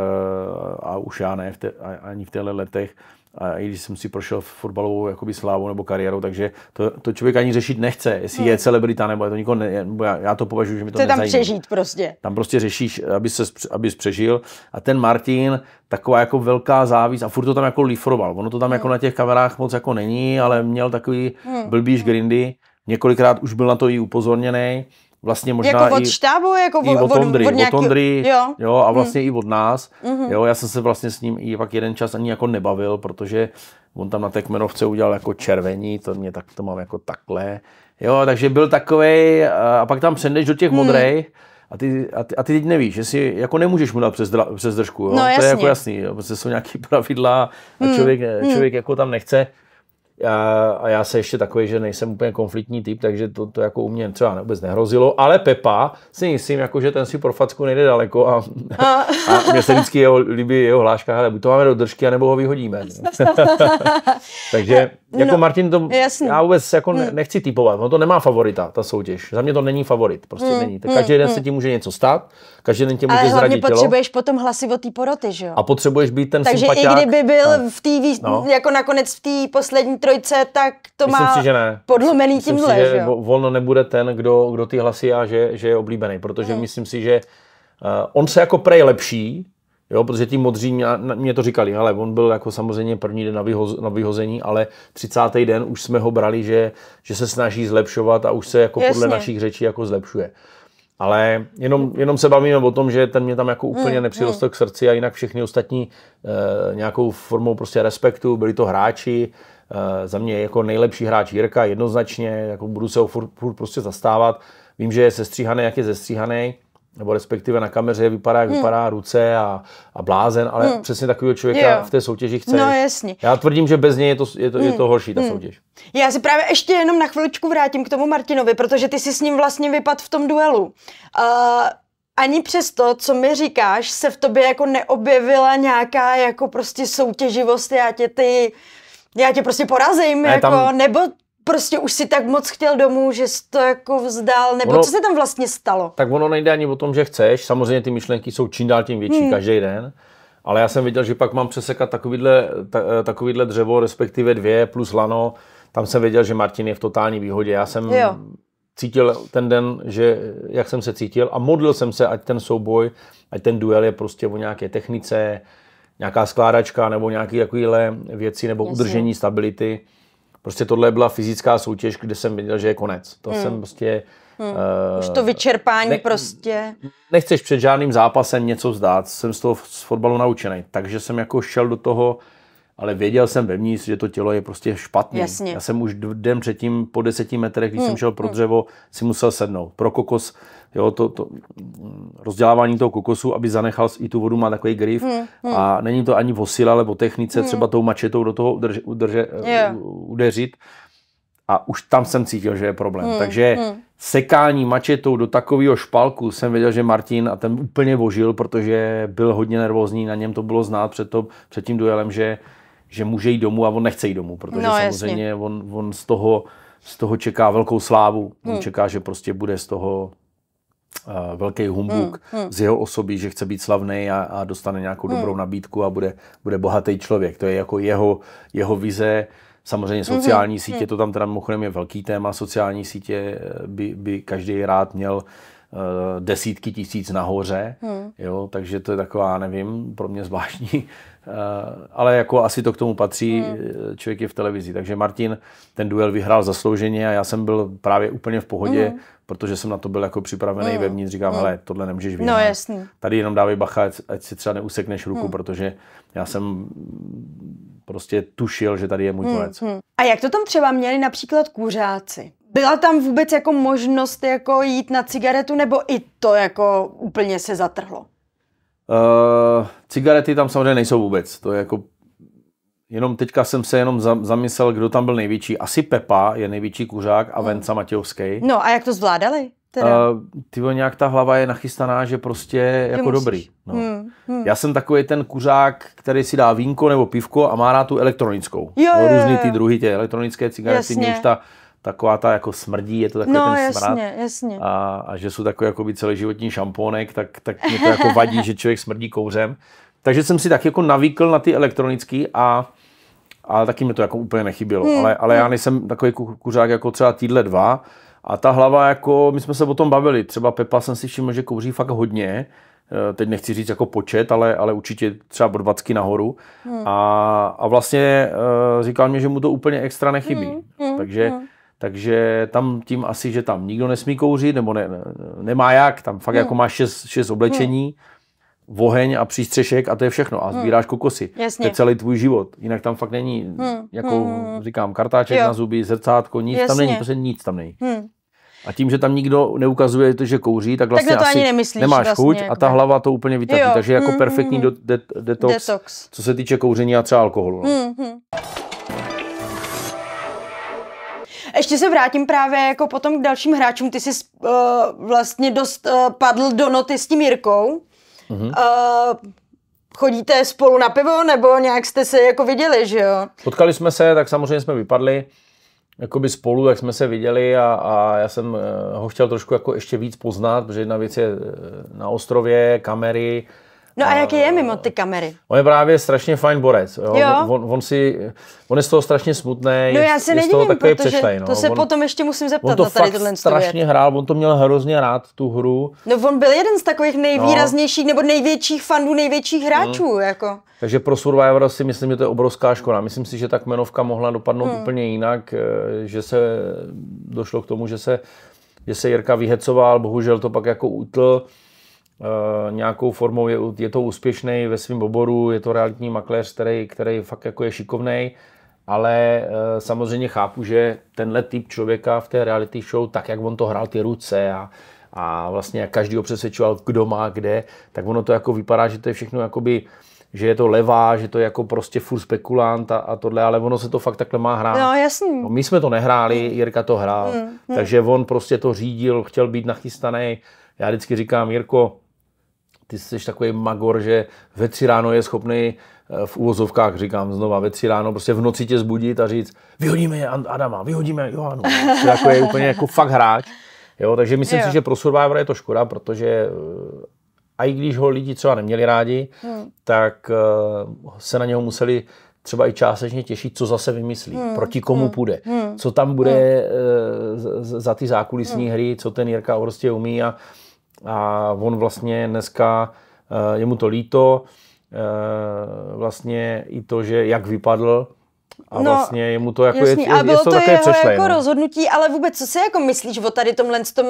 a už já ne, v te, ani v těchto letech, a i když jsem si prošel fotbalovou jakoby slávu nebo kariéru, takže to, to člověk ani řešit nechce, jestli hmm. je celebrita nebo je to nikoho ne, nebo já, já to považuji, že mi to Chce tam přežít prostě. Tam prostě řešíš, aby se abys přežil a ten Martin, taková jako velká závis a furt to tam jako lifroval. Ono to tam hmm. jako na těch kamerách moc jako není, ale měl takový hmm. blbýš grindy. Několikrát už byl na to i upozorněný vlastně možná jako od i, štábu, jako i od, Ondry, od, nějaký... od Ondry, jo. jo, a vlastně hmm. i od nás. Mm-hmm. Jo, já jsem se vlastně s ním i pak jeden čas ani jako nebavil, protože on tam na té kmenovce udělal jako červení, to mě tak to mám jako takhle. Jo, takže byl takový a pak tam přendeš do těch hmm. modrých, a ty, a, ty, a ty teď nevíš, že si jako nemůžeš mu dát přes, dra, přes držku. Jo? No, to je jako jasný, jo? protože jsou nějaký pravidla a hmm. člověk, hmm. člověk jako tam nechce. Já, a já se ještě takový, že nejsem úplně konfliktní typ, takže to, to jako u mě třeba vůbec nehrozilo, ale Pepa si myslím, jako, že ten si pro facku nejde daleko a, a. a mě se vždycky jeho, líbí jeho hláška, ale buď to máme do držky, anebo ho vyhodíme. takže jako no, Martin, to, jasný. já vůbec jako ne, hmm. nechci typovat, no to nemá favorita, ta soutěž. Za mě to není favorit, prostě hmm. není. Tak každý hmm. den se hmm. ti může něco stát, každý den tě může Ale zradit tělo. potřebuješ potom hlasy od té poroty, že jo? A potřebuješ být ten Takže sympatiák. i kdyby byl no. v té, no. jako nakonec v té poslední trojce, tak to Myslím má si, že ne. podlomený myslím tímhle, si, že, že jo? volno nebude ten, kdo, kdo ty hlasy a že, že je oblíbený, protože hmm. myslím si, že uh, on se jako prej lepší, Jo, protože ti modří mě, mě to říkali, ale on byl jako samozřejmě první den na, vyhoz, na vyhození, ale 30. den už jsme ho brali, že, že se snaží zlepšovat a už se jako Jasně. podle našich řečí jako zlepšuje. Ale jenom, jenom se bavíme o tom, že ten mě tam jako úplně mm, nepřirostl mm. k srdci a jinak všechny ostatní e, nějakou formou prostě respektu, byli to hráči, e, za mě jako nejlepší hráč Jirka jednoznačně, jako budu se ho furt, furt prostě zastávat. Vím, že je sestříhaný, jak je zestříhaný, nebo respektive na kameře vypadá, jak hmm. vypadá ruce a, a blázen, ale hmm. přesně takového člověka jo. v té soutěži chce. No jasně. Já tvrdím, že bez něj je to, je to, hmm. je to horší ta hmm. soutěž. Já si právě ještě jenom na chviličku vrátím k tomu Martinovi, protože ty si s ním vlastně vypad v tom duelu. Uh, ani přes to, co mi říkáš, se v tobě jako neobjevila nějaká jako prostě soutěživost, já tě ty, já tě prostě porazím, ne, jako, tam... nebo prostě už si tak moc chtěl domů, že jsi to jako vzdal, nebo ono, co se tam vlastně stalo? Tak ono nejde ani o tom, že chceš, samozřejmě ty myšlenky jsou čím dál tím větší hmm. každý den, ale já jsem viděl, že pak mám přesekat takovýhle, ta, takovýhle dřevo, respektive dvě plus lano, tam jsem věděl, že Martin je v totální výhodě. Já jsem jo. cítil ten den, že jak jsem se cítil a modlil jsem se, ať ten souboj, ať ten duel je prostě o nějaké technice, nějaká skládačka nebo nějaké takovéhle věci nebo Jasně. udržení stability Prostě tohle byla fyzická soutěž, kde jsem viděl, že je konec. To hmm. jsem prostě... Hmm. Uh, Už to vyčerpání ne, prostě. Nechceš před žádným zápasem něco vzdát. Jsem z toho z fotbalu naučený. Takže jsem jako šel do toho, ale věděl jsem vevnitř, že to tělo je prostě špatné. Já jsem už den předtím po deseti metrech, když hmm. jsem šel pro hmm. dřevo, si musel sednout. Pro kokos jo, to, to rozdělávání toho kokosu, aby zanechal i tu vodu, má takový grif hmm, hmm. a není to ani o sile, ale o technice, hmm. třeba tou mačetou do toho udrže, udrže, yeah. udeřit. a už tam jsem cítil, že je problém. Hmm, Takže hmm. sekání mačetou do takového špalku jsem věděl, že Martin a ten úplně vožil, protože byl hodně nervózní, na něm to bylo znát před, to, před tím duelem, že, že může jít domů a on nechce jít domů, protože no, samozřejmě on, on z, toho, z toho čeká velkou slávu. On hmm. čeká, že prostě bude z toho uh, velký humbuk hmm, hmm. z jeho osoby, že chce být slavný a, a dostane nějakou hmm. dobrou nabídku a bude, bude bohatý člověk. To je jako jeho, jeho vize. Samozřejmě mhm, sociální mm-hmm. sítě, to tam teda mimochodem je velký téma, sociální sítě eh, by, by každý rád měl desítky tisíc nahoře, mm. jo, takže to je taková, nevím, pro mě zvláštní, uh, ale jako asi to k tomu patří, mm. člověk je v televizi, takže Martin ten duel vyhrál zaslouženě a já jsem byl právě úplně v pohodě, mm. protože jsem na to byl jako připravený mm. vevnitř, říkám, mm. hele, tohle nemůžeš no, vyhrát. No jasný. Tady jenom dávej bacha, ať, ať si třeba neusekneš ruku, mm. protože já jsem prostě tušil, že tady je můj hmm, konec. Hmm, hmm. A jak to tam třeba měli například kuřáci? Byla tam vůbec jako možnost jako jít na cigaretu, nebo i to jako úplně se zatrhlo? Uh, cigarety tam samozřejmě nejsou vůbec. To je jako Jenom teďka jsem se jenom zamyslel, kdo tam byl největší. Asi Pepa je největší kuřák a Venca Matějovský. No a jak to zvládali? Teda? Uh, ty nějak ta hlava je nachystaná, že prostě že jako musíš. dobrý. No. Hmm, hmm. Já jsem takový ten kuřák, který si dá vínko nebo pivko a má rád tu elektronickou. Jo, no, různý jo, jo. ty druhy, tě elektronické cigarety, mě už ta taková ta jako smrdí, je to takový no, ten jasně, smrad. Jasně. A, a že jsou takový jako celoživotní šampónek, tak, tak mě to jako vadí, že člověk smrdí kouřem. Takže jsem si tak jako navykl na ty elektronický a a taky mi to jako úplně nechybělo. Hmm. Ale, ale já hmm. nejsem takový kuřák jako třeba týdle dva, a ta hlava, jako, my jsme se o tom bavili, třeba Pepa jsem si všiml, že kouří fakt hodně, eh, teď nechci říct jako počet, ale, ale určitě třeba od 20 nahoru. Hmm. A, a vlastně uh, říkal mi, že mu to úplně extra nechybí. Hmm. Hmm. Takže, hmm. Takže tam tím asi, že tam nikdo nesmí kouřit, nebo ne, nemá jak, tam fakt hmm. jako máš šest, šest oblečení, hmm. oheň a přístřešek a to je všechno. A hmm. sbíráš kokosy. Jasně. To je celý tvůj život. Jinak tam fakt není, hmm. jako hmm. říkám, kartáček jo. na zuby, zrcátko, nic Jasně. tam není, prostě nic tam není. Hmm. A tím, že tam nikdo neukazuje to, že kouří, tak vlastně tak to asi nemyslíš, nemáš vlastně, chuť a ta hlava to úplně vytratí. Takže jako mm, perfektní mm, de- detox, detox, co se týče kouření a třeba alkoholu. No. Mm, Ještě se vrátím právě jako potom k dalším hráčům. Ty jsi uh, vlastně dost uh, padl do noty s tím Jirkou. Mm-hmm. Uh, chodíte spolu na pivo, nebo nějak jste se jako viděli, že jo? Potkali jsme se, tak samozřejmě jsme vypadli jakoby spolu, jak jsme se viděli a, a já jsem ho chtěl trošku jako ještě víc poznat, protože jedna věc je na ostrově, kamery, No a jaký je mimo ty kamery? On je právě strašně fajn borec. Jo? jo? On, on, si, on je z toho strašně smutný. No já se nedivím, takový přešlej, no. to se on, potom ještě musím zeptat on to na tady tohle strašně věc. hrál, on to měl hrozně rád, tu hru. No on byl jeden z takových nejvýraznějších no. nebo největších fandů, největších hráčů. Hmm. Jako. Takže pro Survivor si myslím, že to je obrovská škoda. Myslím si, že ta kmenovka mohla dopadnout hmm. úplně jinak, eh, že se došlo k tomu, že se, že se Jirka vyhecoval, bohužel to pak jako utl nějakou formou je, je to úspěšný ve svém oboru, je to realitní makléř, který, který fakt jako je šikovný, ale uh, samozřejmě chápu, že tenhle typ člověka v té reality show, tak jak on to hrál ty ruce a, a vlastně jak každý ho přesvědčoval, kdo má kde, tak ono to jako vypadá, že to je všechno jakoby že je to levá, že to je jako prostě furt spekulant a, a tohle, ale ono se to fakt takhle má hrát. No, jasný. No, my jsme to nehráli, Jirka to hrál, mm, mm. takže on prostě to řídil, chtěl být nachystaný. Já vždycky říkám, Jirko, ty jsi takový magor, že ve tři ráno je schopný eh, v úvozovkách, říkám znova, ve tři ráno prostě v noci tě zbudit a říct, vyhodíme Adama, vyhodíme Johanu. jako je úplně jako fakt hráč. Jo, takže myslím jo. si, že pro Survivor je to škoda, protože eh, a i když ho lidi třeba neměli rádi, hmm. tak uh, se na něho museli třeba i částečně těšit, co zase vymyslí, hmm. proti komu hmm. půjde, hmm. co tam bude hmm. uh, za ty zákulisní hmm. hry, co ten Jirka prostě umí a a on vlastně dneska, eh, je mu to líto, eh, vlastně i to, že jak vypadl, a no, vlastně je mu to jako, jasný, je, je, a bylo je to, to jeho jako no. rozhodnutí, ale vůbec, co si jako myslíš o tady tomhle tom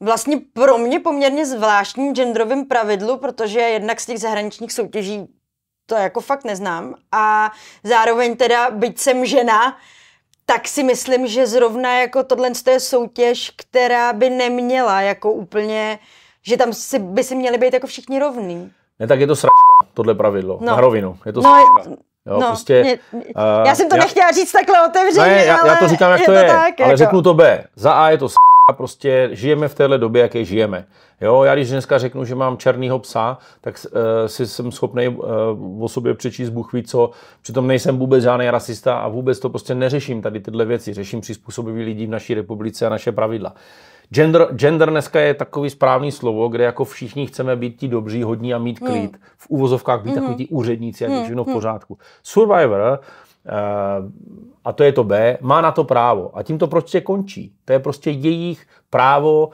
vlastně pro mě poměrně zvláštním genderovým pravidlu, protože jednak z těch zahraničních soutěží to jako fakt neznám a zároveň teda, byť jsem žena, tak si myslím, že zrovna jako tohle je soutěž, která by neměla jako úplně, že tam si, by si měli být jako všichni rovní. Ne, tak je to sračka, tohle pravidlo, no. na rovinu. Je to no, sračka. Jo, no, prostě, mě, uh, já jsem to já, nechtěla říct takhle otevřeně, ne, já, ale já to říkám, jak je to je, tak, ale jako. řeknu to B. Za A je to s a prostě žijeme v téhle době, jaké žijeme. Jo, já když dneska řeknu, že mám černýho psa, tak uh, si jsem schopný uh, o sobě přečíst Bůh ví co, přitom nejsem vůbec žádný rasista a vůbec to prostě neřeším tady tyhle věci, řeším přizpůsobivý lidí v naší republice a naše pravidla. Gender, gender dneska je takový správný slovo, kde jako všichni chceme být ti dobří, hodní a mít klid. V úvozovkách být takový ti úředníci a být všechno v pořádku. Survivor, a to je to B, má na to právo. A tím to prostě končí. To je prostě jejich právo uh,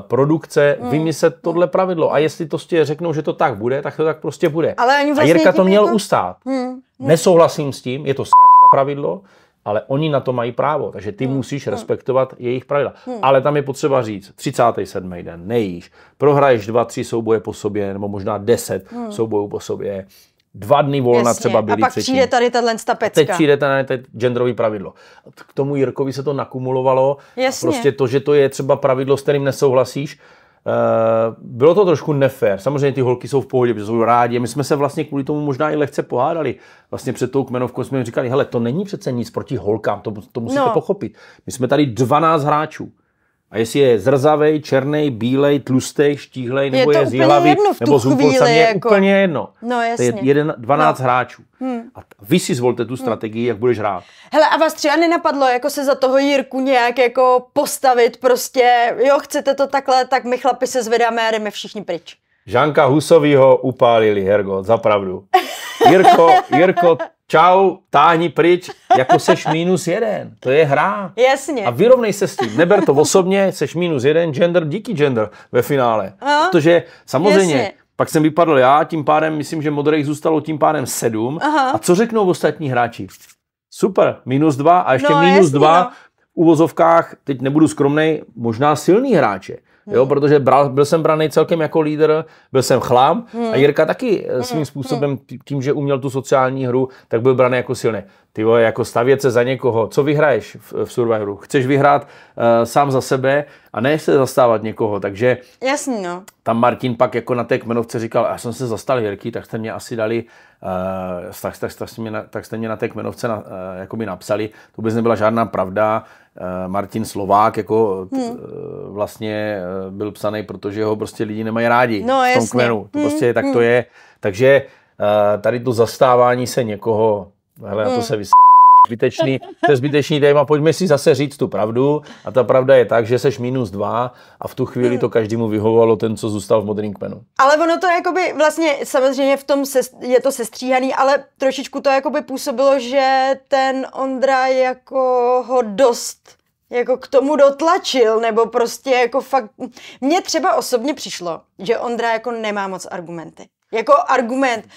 produkce vymyslet tohle pravidlo. A jestli to prostě řeknou, že to tak bude, tak to tak prostě bude. Ale oni a vlastně Jirka to měl jako- ustát. Hmm. Nesouhlasím s tím, je to sračka pravidlo, ale oni na to mají právo, takže ty musíš respektovat jejich pravidla. Ale tam je potřeba říct, 37. den, nejíš, prohraješ dva, tři souboje po sobě, nebo možná deset soubojů po sobě, dva dny volna Jasně. třeba byly A pak předtím. přijde tady tahle ta pecka. Teď přijde ten, genderový pravidlo. K tomu Jirkovi se to nakumulovalo. Jasně. A prostě to, že to je třeba pravidlo, s kterým nesouhlasíš, Uh, bylo to trošku nefér. Samozřejmě ty holky jsou v pohodě, protože jsou rádi. My jsme se vlastně kvůli tomu možná i lehce pohádali. Vlastně před tou kmenovkou jsme jim říkali, hele, to není přece nic proti holkám, to, to musíte No. pochopit. My jsme tady 12 hráčů. A jestli je zrzavej, černý, bílej, tlustej, štíhlej, nebo to je, z Jihlavy, jedno v tu nebo z chvíli, je jako. úplně jedno. No, To je jasně. jeden, 12 No. hráčů. A vy si zvolte tu strategii, jak budeš hrát. Hele, a vás třeba nenapadlo jako se za toho Jirku nějak jako postavit prostě, jo, chcete to takhle, tak my chlapi se zvedáme a jdeme všichni pryč. Žanka Husovýho upálili, Hergo, zapravdu. Jirko, Jirko, čau, táhni pryč, jako seš minus jeden. To je hra. Jasně. A vyrovnej se s tím. Neber to osobně, seš minus jeden, gender, díky gender ve finále. Aha. Protože samozřejmě, Jasně. pak jsem vypadl já, tím pádem, myslím, že modrých zůstalo tím pádem sedm. Aha. A co řeknou ostatní hráči? Super, minus dva a ještě No, minus jasně, dva no. v uvozovkách, teď nebudu skromnej, možná silný hráče. Hmm. Jo, protože bral, byl jsem braný celkem jako lídr, byl jsem chlám Hmm. a Jirka taky eh, svým způsobem tí- tím, že uměl tu sociální hru, tak byl braný jako silný. Ty vole, jako stavět se za někoho, co vyhraješ v, v Survivoru? Chceš vyhrát uh, sám za sebe a ne se zastávat někoho, takže Jasný, no. tam Martin pak jako na té kmenovce říkal, já jsem se zastal Jirky, tak jste mě asi dali, tak, tak, tak, jste mě na, tak jste mě na té kmenovce na, uh, jakoby napsali, to vůbec nebyla žádná pravda. Uh, Martin Slovák jako hmm. uh, vlastně uh, byl psaný, protože ho prostě lidi nemají rádi No, v tom jasně. kmenu. To Hmm, prostě tak to je. Takže uh, tady to zastávání se někoho, hele, na to se vys zbytečný, to je zbytečný téma, pojďme si zase říct tu pravdu a ta pravda je tak, že seš minus dva a v tu chvíli to každému vyhovovalo ten, co zůstal v modrým kmenu. Ale ono to jakoby vlastně samozřejmě v tom se, je to sestříhaný, ale trošičku to jakoby působilo, že ten Ondra jako ho dost jako k tomu dotlačil, nebo prostě jako fakt, mně třeba osobně přišlo, že Ondra jako nemá moc argumenty. Jako argument,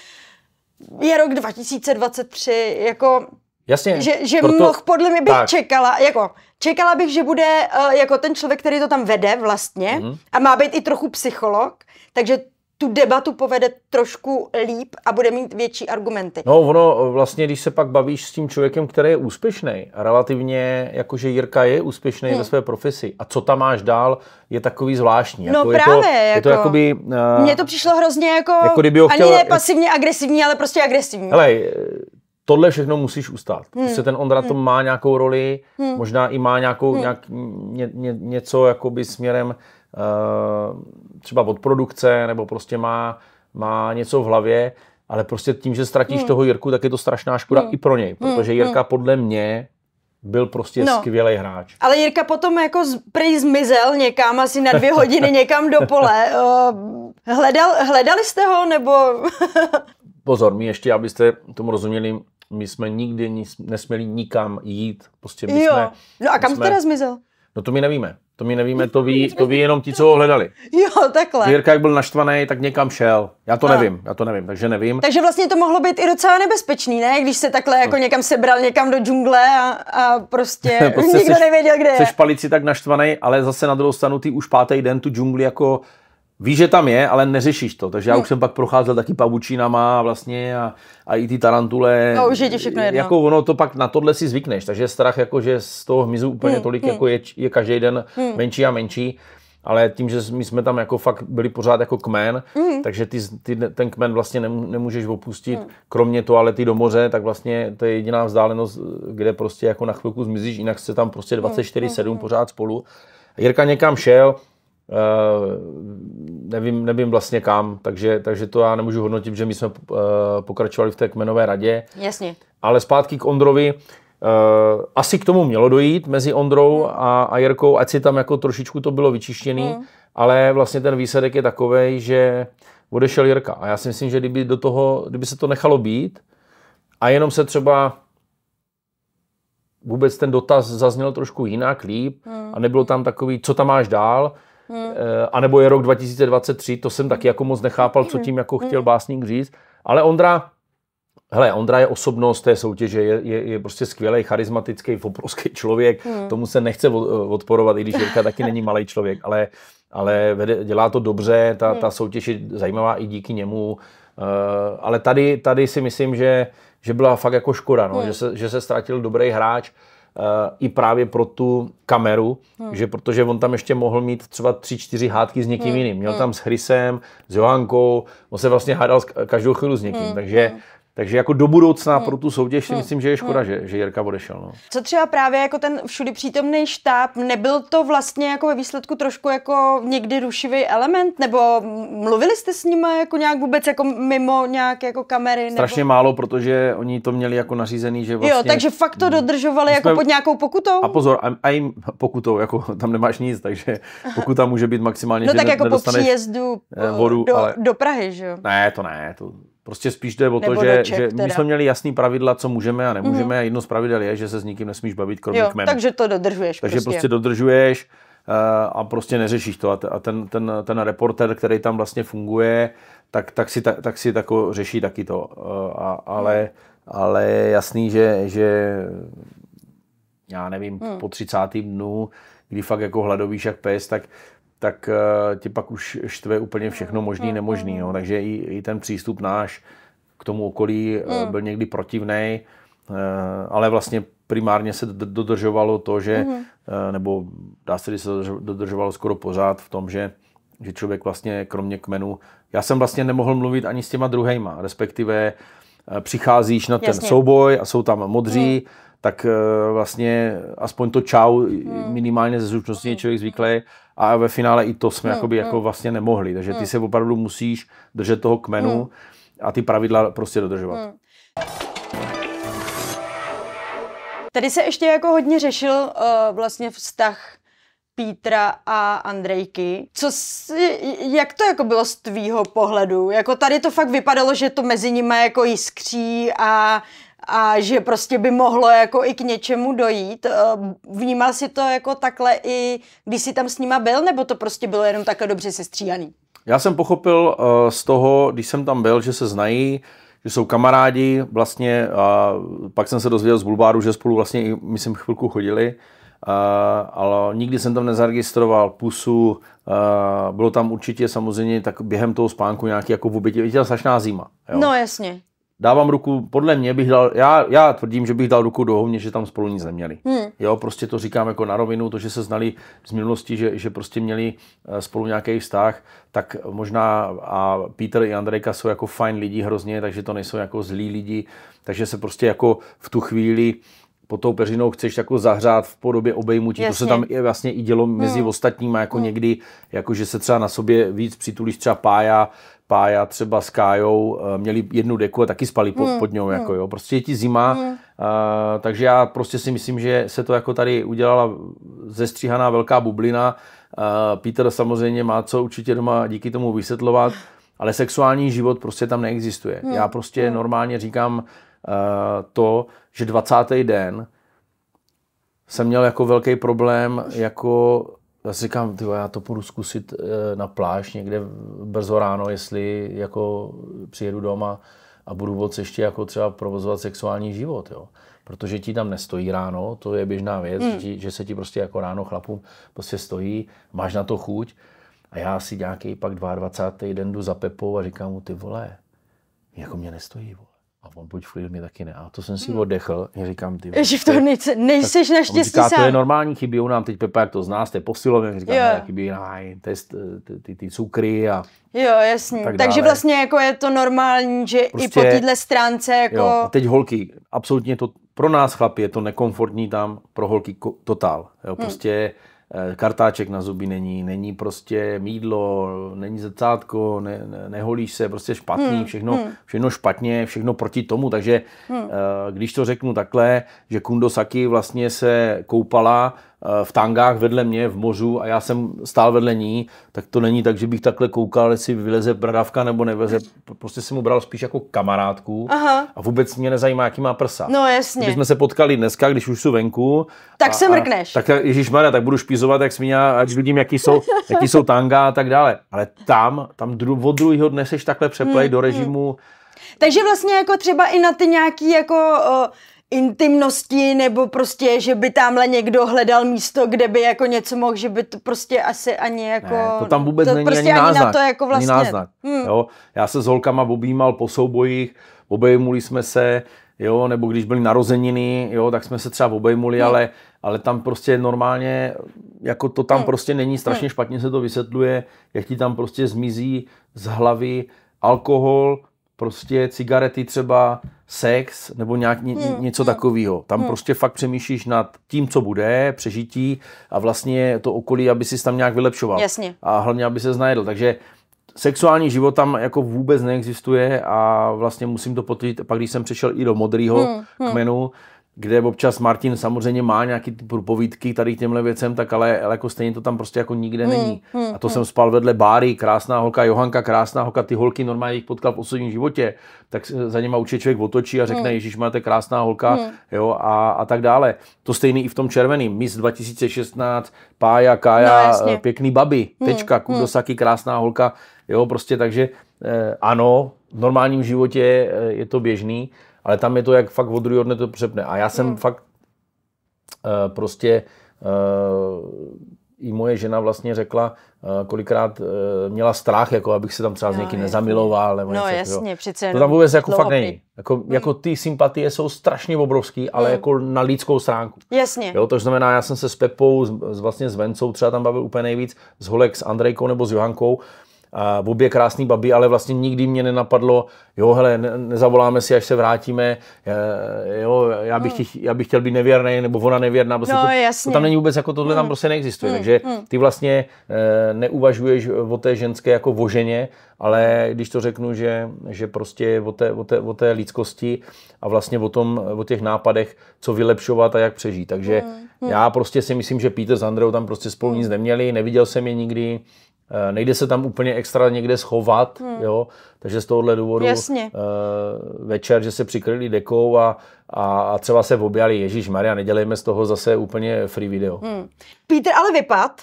je rok 2023, jako Jasně. že, že proto- mohl, podle mě bych tak. čekala, jako čekala bych, že bude uh, jako ten člověk, který to tam vede vlastně Mhm. mm-hmm. a má být i trochu psycholog, takže tu debatu povede trošku líp a bude mít větší argumenty. No ono vlastně, když se pak bavíš s tím člověkem, který je úspěšný, relativně jakože Jirka je úspěšný hmm. ve své profesi a co tam máš dál, je takový zvláštní. No jako je právě, to, Je to jako- jakoby... Uh, Mně to přišlo hrozně jako, Jako kdyby ho ani chtěl- ne pasivně agresivní, ale prostě agresivní. Hele, tohle všechno musíš ustát. Hmm. Prostě ten Ondra to má nějakou roli, hmm. možná i má nějakou, hmm. nějak, ně, ně, něco jakoby směrem uh, třeba od produkce, nebo prostě má, má něco v hlavě, ale prostě tím, že ztratíš hmm. toho Jirku, tak je to strašná škoda hmm. i pro něj, protože Jirka podle mě byl prostě No. skvělý hráč. Ale Jirka potom jako z, prej zmizel někam, asi na dvě hodiny někam do pole. Uh, hledal, hledali jste ho, nebo... Pozor, my ještě, abyste tomu rozuměli, my jsme nikdy nesměli nikam jít. Prostě my jo. jsme, no a kam jsme, teda zmizel? No to my nevíme. To my nevíme, to ví, to ví jenom ti, co ho hledali. Jo, takhle. Jirka, jak byl naštvaný, tak někam šel. Já to A. nevím, já to nevím, takže nevím. Takže vlastně to mohlo být i docela nebezpečný, ne? Když se takhle jako někam sebral někam do džungle a, a prostě, prostě nikdo seš- nevěděl, kde je. Seš palici tak naštvaný, ale zase na druhou stranu ty už pátý den tu džungli jako Víš, že tam je, ale neřešíš to. Takže já už jsem pak procházel taky pavučínama vlastně a, a i ty tarantule. No, už je ti všechno jedno. Jako ono to pak na tohle si zvykneš. Takže strach jako, že z toho hmyzu úplně Hmm, tolik hmm. jako je, je každý den menší a menší. ale tím, že my jsme tam jako fakt byli pořád jako kmen, mm. takže ty, ty, ten kmen vlastně nemůžeš opustit, mm. kromě toalety do moře, tak vlastně to je jediná vzdálenost, kde prostě jako na chvilku zmizíš, jinak se tam prostě 24-7 mm. pořád spolu. Jirka někam šel, nevím, nevím vlastně kam, takže, takže to já nemůžu hodnotit, že my jsme uh, pokračovali v té kmenové radě. Jasně. Ale zpátky k Ondrovi. Uh, asi k tomu mělo dojít mezi Ondrou hmm. a, a Jirkou, ať si tam jako trošičku to bylo vyčištěný, hmm. ale vlastně ten výsledek je takový, že odešel Jirka. A já si myslím, že kdyby, do toho, kdyby se to nechalo být a jenom se třeba vůbec ten dotaz zazněl trošku jinak, líp hmm. a nebylo tam takový, co tam máš dál, hmm. a nebo je rok 2023, to jsem taky jako moc nechápal, co hmm. tím jako chtěl hmm. básník říct, ale Ondra Hele, Ondra je osobnost té soutěže, je, je, je prostě skvělý, charismatický, obrovský člověk, hmm. tomu se nechce odporovat, i když Jirka taky není malý člověk, ale, ale vede, dělá to dobře, ta, hmm. ta soutěž je zajímavá i díky němu, uh, ale tady, tady si myslím, že, že byla fakt jako škoda, no, hmm. že, se, že se ztratil dobrý hráč, uh, i právě pro tu kameru, hmm. že protože on tam ještě mohl mít třeba tři, čtyři hádky s někým hmm. jiným. Měl hmm. tam s Chrisem, s Johankou, on se vlastně hádal každou chvíli s někým, hmm. takže hmm takže jako do budoucna hmm. pro tu soutěž si hmm. myslím, že je škoda, hmm. že, že Jirka odešel. No. Co třeba právě jako ten všudy přítomný štáb, nebyl to vlastně jako ve výsledku trošku jako někdy rušivý element? Nebo mluvili jste s nimi jako nějak vůbec jako mimo nějak jako kamery? Strašně nebo... málo, protože oni to měli jako nařízený, že vlastně... Jo, takže fakt to dodržovali jsme... jako pod nějakou pokutou? A pozor, a, a jim pokutou, jako tam nemáš nic, takže pokuta může být maximálně, No že tak jako po příjezdu eh, vodu, do, ale... do Prahy, že jo? Ne, to ne, to Prostě spíš jde o to, že, Čech, že my jsme měli jasný pravidla, co můžeme a nemůžeme. Mm-hmm. A jedno z pravidel je, že se s nikým nesmíš bavit, kromě jo, kmenu. Takže to dodržuješ. Takže prostě, prostě dodržuješ uh, a prostě neřešíš to. A, ten, ten, ten reporter, který tam vlastně funguje, tak, tak, si, ta, tak si tako řeší taky to. Uh, a, ale, mm. ale je jasný, že, že já nevím, mm. po 30. dnu, kdy fakt jako hladovíš jak pes, tak tak uh, ti pak už štve úplně všechno možný, mm, nemožný. Mm, no. Takže i, i ten přístup náš k tomu okolí uh, byl někdy protivný, uh, ale vlastně primárně se dodržovalo to, že, uh, nebo dá se, že se dodržovalo skoro pořád v tom, že, že člověk vlastně kromě kmenu, já jsem vlastně nemohl mluvit ani s těma druhejma, respektive přicházíš na ten Jasně. souboj a jsou tam modří, mm. Tak vlastně aspoň to čau, mm. minimálně ze zručnosti je člověk zvyklý, a ve finále i to jsme hmm, jakoby, jako hmm. vlastně nemohli. Takže ty hmm. se opravdu musíš držet toho kmenu hmm. a ty pravidla prostě dodržovat. Hmm. Tady se ještě jako hodně řešil uh, vlastně vztah Pítra a Andrejky. Co si, jak to jako bylo z tvýho pohledu? Jako tady to fakt vypadalo, že to mezi nimi jako jiskří a a že prostě by mohlo jako i k něčemu dojít. Eh, vnímal si to jako takhle i když jsi tam s nima byl, nebo to prostě bylo jenom takhle dobře sestříhaný? Já jsem pochopil uh, z toho, když jsem tam byl, že se znají, že jsou kamarádi vlastně a pak jsem se dozvěděl z Bulbáru, že spolu vlastně i, myslím, chvilku chodili, uh, ale nikdy jsem tam nezaregistroval pusu, uh, bylo tam určitě samozřejmě tak během toho spánku nějaký jako v obětě, viděl strašná zima. Jo? No jasně dávám ruku, podle mě bych dal, já, já tvrdím, že bych dal ruku do hovně, že tam spolu nic neměli. Hmm. Jo, prostě to říkám jako na rovinu, to, že se znali z minulosti, že, že prostě měli eh, spolu nějaký vztah, tak možná a Peter i Andrejka jsou jako fajn lidi hrozně, takže to nejsou jako zlí lidi, takže se prostě jako v tu chvíli pod tou peřinou chceš jako zahřát v podobě obejmutí. Jasně. To se tam je vlastně i dělo mezi hmm. ostatníma, jako hmm. někdy, jako že se třeba na sobě víc přitulíš třeba pája, Pája třeba s Kájou eh, měli jednu deku a taky spali pod, hmm. pod ňou. Jako, hmm. jo. Prostě je ti zima, hmm. uh, takže já prostě si myslím, že se to jako tady udělala zestříhaná velká bublina. Uh, Peter samozřejmě má co určitě doma díky tomu vysvětlovat, ale sexuální život prostě tam neexistuje. Hmm. Já prostě hmm. normálně říkám uh, to, že 20. den jsem měl jako velký problém jako já si říkám, tyjo, já to půjdu zkusit eh, na pláž někde brzo ráno, jestli jako přijedu doma a budu moc ještě jako třeba provozovat sexuální život, jo. Protože ti tam nestojí ráno, to je běžná věc, hmm. že, že se ti prostě jako ráno chlapům prostě stojí, máš na to chuť a já si nějaký pak 22. den jdu za Pepou a říkám mu, ty vole, jako mě nestojí, vole. A on buď v mě taky ne. A to jsem si hmm. oddechl. Já říkám, ty. Ježi, v toho nejsi, nejseš naštěstí říká, sám. to je normální, chybí u nám teď Pepa, jak to zná, jste posilově, říká, ne, chybí nej, test, ty, ty, ty, cukry a Jo, jasně. Tak Takže vlastně jako je to normální, že prostě, i po prostě- téhle stránce jako... Jo, a teď holky, absolutně to, pro nás chlapi je to nekomfortní tam, pro holky totál. Jo, hmm. prostě hmm Eh, kartáček na zuby není, není prostě mídlo, není zrcátko, ne, ne, neholíš se, prostě špatný, hmm, všechno, hmm. všechno špatně, všechno proti tomu, takže hmm. Eh, když to řeknu takhle, že Kundosaki vlastně se koupala v tangách vedle mě v mořu a já jsem stál vedle ní, tak to není tak, že bych takhle koukal, jestli vyleze bradavka nebo nevyleze. Prostě jsem mu bral spíš jako kamarádku Aha. a vůbec mě nezajímá, jaký má prsa. No jasně. Když jsme se potkali dneska, když už jsou venku. Tak a, se mrkneš. A, tak Ježíš Maria, tak budu špízovat jak svině, ať vidím, jaký jsou, jaký jsou tanga a tak dále. Ale tam, tam dru, od druhého dne seš takhle přeplej hmm, do režimu. Hmm. Takže vlastně jako třeba i na ty nějaký jako uh, intimnosti, nebo prostě, že by tamhle někdo hledal místo, kde by jako něco mohl, že by to prostě asi ani jako... Ne, to tam vůbec to není prostě ani, ani náznak. Na to jako vlastně... Ani náznak hmm. jo? Já se s holkama objímal po soubojích, obejmuli jsme se, jo, nebo když byly narozeniny, jo, tak jsme se třeba obejmuli, hmm. ale, ale tam prostě normálně, jako to tam hmm. prostě není, strašně hmm. špatně se to vysvětluje, jak ti tam prostě zmizí z hlavy alkohol, prostě cigarety třeba, sex nebo nějak ně, hmm. něco hmm. takového. Tam hmm. prostě fakt přemýšlíš nad tím, co bude, přežití a vlastně to okolí, aby si tam nějak vylepšoval. Jasně. A hlavně, aby se znajedl. Takže sexuální život tam jako vůbec neexistuje a vlastně musím to potvrdit, pak když jsem přišel i do modrého hmm. hmm. Kde občas Martin samozřejmě má nějaký ty průpovídky tady k těmhle věcem, tak ale, ale jako stejně to tam prostě jako nikde hmm, není. Hmm, a to hmm. jsem spal vedle Báry, krásná holka, Johanka, krásná holka, ty holky normálně jich potkal v osobním životě, tak za něma určitě člověk otočí a řekne, hmm. Ježíš, máte krásná holka, hmm. jo, a, a tak dále. To stejný i v tom červeném. Miss 2016, Pája, Kája, no, pěkný baby, hmm. tečka, hmm. Kudosaki, krásná holka, jo, prostě takže eh, ano, v normálním životě eh, je to běžný, ale tam je to jak fakt od druhého dne to přepne. A já jsem hmm. fakt uh, prostě uh, i moje žena vlastně řekla, uh, kolikrát měla strach, jako abych se tam třeba no, s někým nezamiloval. Nebo no něco, jasně, jo. přece To tam vůbec jako fakt není. Jako, hmm. jako ty sympatie jsou strašně obrovský, ale hmm. jako na lidskou stránku. Jasně. Jo, to znamená, já jsem se s Pepou, s, vlastně s Vencou třeba tam bavil úplně nejvíc, s Holek, s Andrejkou nebo s Johankou, v obě krásný babi, ale vlastně nikdy mě nenapadlo, jo, hele, ne, nezavoláme si, až se vrátíme, jo, já bych, hmm. já bych chtěl být nevěrný, nebo ona nevěrná, prostě no, to, jasně. to, tam není vůbec, jako tohle hmm. tam prostě neexistuje, hmm. takže hmm. ty vlastně e, neuvažuješ o té ženské jako o ženě, ale když to řeknu, že, že prostě o té, o, té, o té lidskosti a vlastně o, tom, o těch nápadech, co vylepšovat a jak přežít. Takže hmm. Hmm. já prostě si myslím, že Peter s Andreou tam prostě spolu hmm. nic neměli, neviděl jsem je nikdy, Eh, nejde se tam úplně extra někde schovat, hmm. jo, takže z tohohle důvodu Jasně. Uh, večer, že se přikryli dekou a, a, a třeba se objali, Ježíš Maria, nedělejme z toho zase úplně free video. Hmm. Peter ale vypad.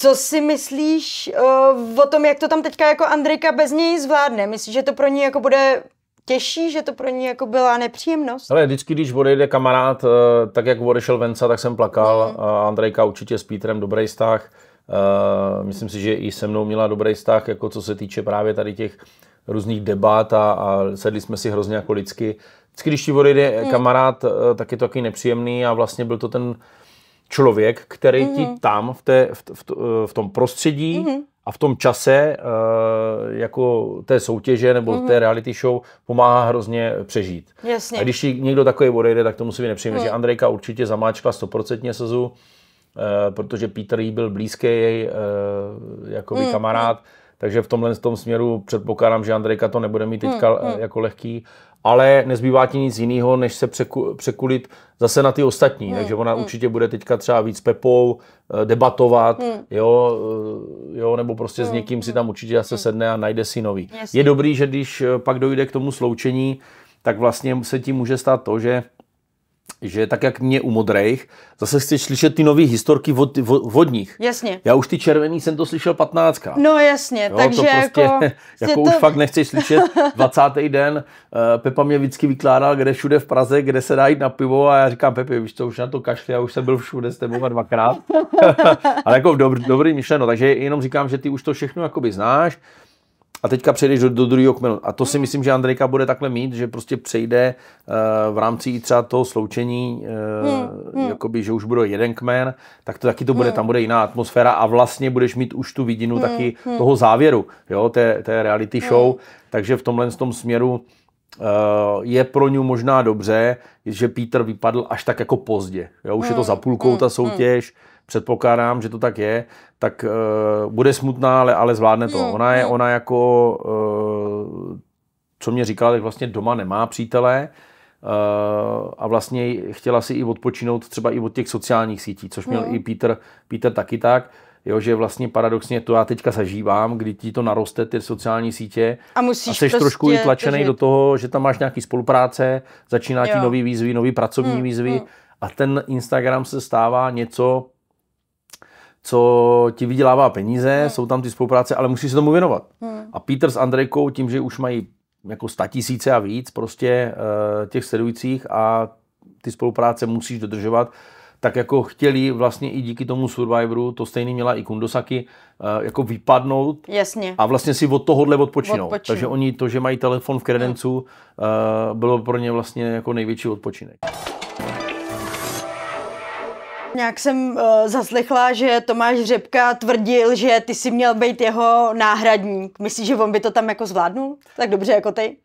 Co si myslíš uh, o tom, jak to tam teďka jako Andrejka bez něj zvládne? Myslíš, že to pro ní jako bude těžší, že to pro ní jako byla nepříjemnost? Ale vždycky, když odejde kamarád, tak jak odešel Venca, tak jsem plakal. Hmm. Andrejka určitě s Petrem dobrý vztah. Uh, myslím si, že i se mnou měla dobrý vztah, jako co se týče právě tady těch různých debat a, a sedli jsme si hrozně jako lidsky. Vždycky, když ti odejde hmm. kamarád, eh, tak je to taky nepříjemný a vlastně byl to ten člověk, který hmm. ti tam v, té, v, v, v tom prostředí hmm. a v tom čase jako té soutěže nebo hmm. té reality show pomáhá hrozně přežít. Jasně. A když ti někdo takový odejde, tak to musí být nepříjemné. Že Andrejka určitě zamáčkla 100% sezu, Eh, protože Peter jí byl blízký jej eh, jako mm, kamarád, mm. takže v tomhle tom směru předpokládám, že Andrejka to nebude mít teďka mm, mm. jako lehký, ale nezbývá ti nic jiného, než se překu, překulit zase na ty ostatní, mm, takže ona mm. určitě bude teďka třeba víc Pepou, debatovat, mm. jo, jo, nebo prostě mm. s někým si tam určitě zase mm. sedne a najde si nový. Jasně. Je dobrý, že když pak dojde k tomu sloučení, tak vlastně se ti může stát to, že že tak jak mě u modrejch, zase chceš slyšet ty nové historky vod, vodních. Jasně. Já už ty červený jsem to slyšel 15 No jasně, jo, takže to prostě, jako... jako to... už fakt nechceš slyšet 20. den. Uh, Pepa mě vždycky vykládal, kde všude v Praze, kde se dá jít na pivo a já říkám, Pepi, víš to, už na to kašli, já už jsem byl všude s tebou dvakrát. Ale jako dobrý, dobrý myšleno, takže jenom říkám, že ty už to všechno jakoby znáš. A teďka přejdeš do, do druhého kmenu. A to si myslím, že Andrejka bude takhle mít, že prostě přejde uh, v rámci i třeba toho sloučení, uh, hmm, hmm. jakoby, že už bude jeden kmen, tak to taky to bude, hmm. tam bude jiná atmosféra a vlastně budeš mít už tu vidinu hmm, taky hmm. toho závěru, jo, té, té reality show, hmm. takže v tomhle tom směru Uh, je pro ňu možná dobře, že Peter vypadl až tak jako pozdě. Jo? Už mm, je to za půlkou mm, ta soutěž, mm. Předpokládám, že to tak je, tak uh, bude smutná, ale, ale zvládne to. Mm, ona je, mm. ona jako, uh, co mě říkala, tak vlastně doma nemá přítele uh, a vlastně chtěla si i odpočinout třeba i od těch sociálních sítí, což měl mm. i Peter, Peter taky tak jo, že vlastně paradoxně to já teďka zažívám, kdy ti to naroste, ty sociální sítě a, musíš a jsi prostě trošku i tlačený do toho, že tam máš nějaký spolupráce, začíná ti nový výzvy, nový pracovní hmm, výzvy hmm. a ten Instagram se stává něco, co ti vydělává peníze, hmm. jsou tam ty spolupráce, ale musíš se tomu věnovat. Hmm. A Peter s Andrejkou tím, že už mají jako tisíce a víc prostě uh, těch sledujících a ty spolupráce musíš dodržovat, tak jako chtěli vlastně i díky tomu Survivoru, to stejný měla i Kundosaki, eh, jako vypadnout Jasně. a vlastně si od tohohle odpočinout. Odpočinu. Takže oni to, že mají telefon v kredencu, hmm. bylo pro ně vlastně jako největší odpočinek. Nějak jsem uh, zaslechla, že Tomáš Řepka tvrdil, že ty si měl být jeho náhradník. Myslíš, že on by to tam jako zvládnul? Tak dobře jako ty?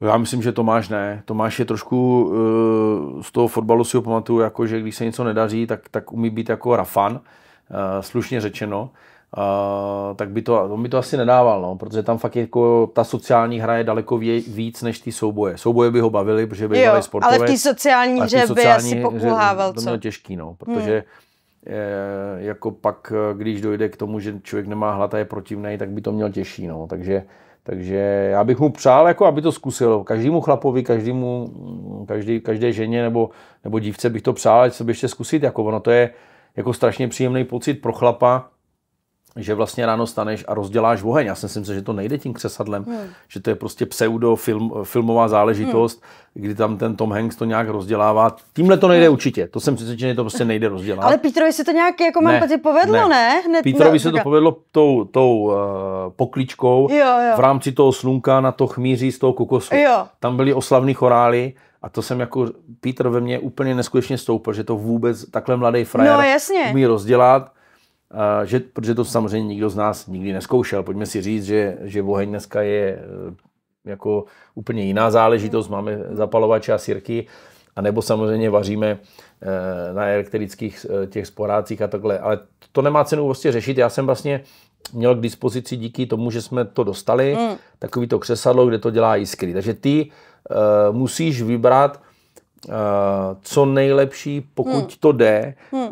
Já myslím, že Tomáš ne. Tomáš je trošku, uh, z toho fotbalu si ho pamatuju, jako, že když se něco nedaří, tak, tak umí být jako rafan, uh, slušně řečeno. Uh, tak by to, on by to asi nedával, no, protože tam fakt jako ta sociální hra je daleko vě, víc než ty souboje. Souboje by ho bavili, protože by byl sportovec. ale v té sociální hře by asi pokulhával, co? To mělo těžký, no, protože hmm. je, jako pak, když dojde k tomu, že člověk nemá hlad a je protivný, tak by to měl těžší, no, takže takže já bych mu přál, jako aby to zkusil. Každému chlapovi, každému, každý, každé ženě nebo, nebo dívce bych to přál, ať se by ještě zkusit. Jako ono to je jako strašně příjemný pocit pro chlapa, že vlastně ráno staneš a rozděláš oheň. Já si myslím, že to nejde tím křesadlem, hmm. že to je prostě pseudo film, filmová záležitost, hmm. kdy tam ten Tom Hanks to nějak rozdělává. Tímhle to nejde hmm. určitě. To jsem přesvědčený, že to prostě nejde rozdělat. Ale Petrovi se to nějak, jako mám ne, povedlo, ne? ne? Hned, Petrovi se to povedlo tou, tou uh, pokličkou jo, jo. v rámci toho slunka na to chmíří z toho kokosu. Jo. Tam byly oslavní chorály a to jsem jako, Petr ve mně úplně neskutečně stoupil, že to vůbec takhle mladý frajer no, umí rozdělat že, protože to samozřejmě nikdo z nás nikdy neskoušel. Pojďme si říct, že, že oheň dneska je eh, jako úplně jiná záležitost. Máme zapalovače a sírky, a nebo samozřejmě vaříme eh, na elektrických eh, těch sporácích a takhle. Ale to nemá cenu vlastně řešit. Já jsem vlastně měl k dispozici díky tomu, že jsme to dostali, mm. takový to křesadlo, kde to dělá jiskry. Takže ty musíš vybrat co nejlepší, pokud hmm. to jde, hmm.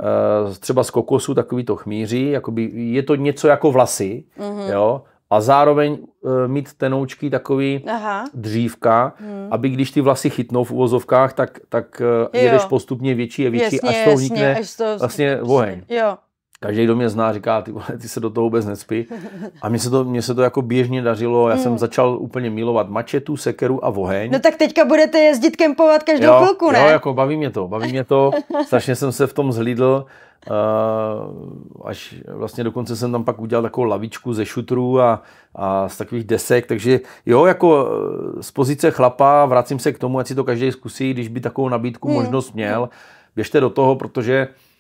třeba z kokosu takový to chmíří, jakoby je to něco jako vlasy, hmm. jo, a zároveň uh, mít tenoučky takový Aha. dřívka, hmm. aby když ty vlasy chytnou v uvozovkách, tak, tak uh, jedeš postupně větší a větší, jasně, až to vznikne vlastně oheň. Jo. Každý, kdo mě zná, říká, ty, vole, ty se do toho vůbec nespí. A mně se to, mně se to jako běžně dařilo. Já hmm. jsem začal úplně milovat mačetu, sekeru a oheň. No tak teďka budete jezdit kempovat každou jo, chvilku, ne? Jo, jako baví mě to, baví mě to. Strašně jsem se v tom zhlídl. Uh, až vlastně dokonce jsem tam pak udělal takovou lavičku ze šutrů a, a z takových desek, takže jo, jako z pozice chlapa vracím se k tomu, ať si to každý zkusí, když by takovou nabídku hmm. možnost měl. Běžte do toho, protože uh,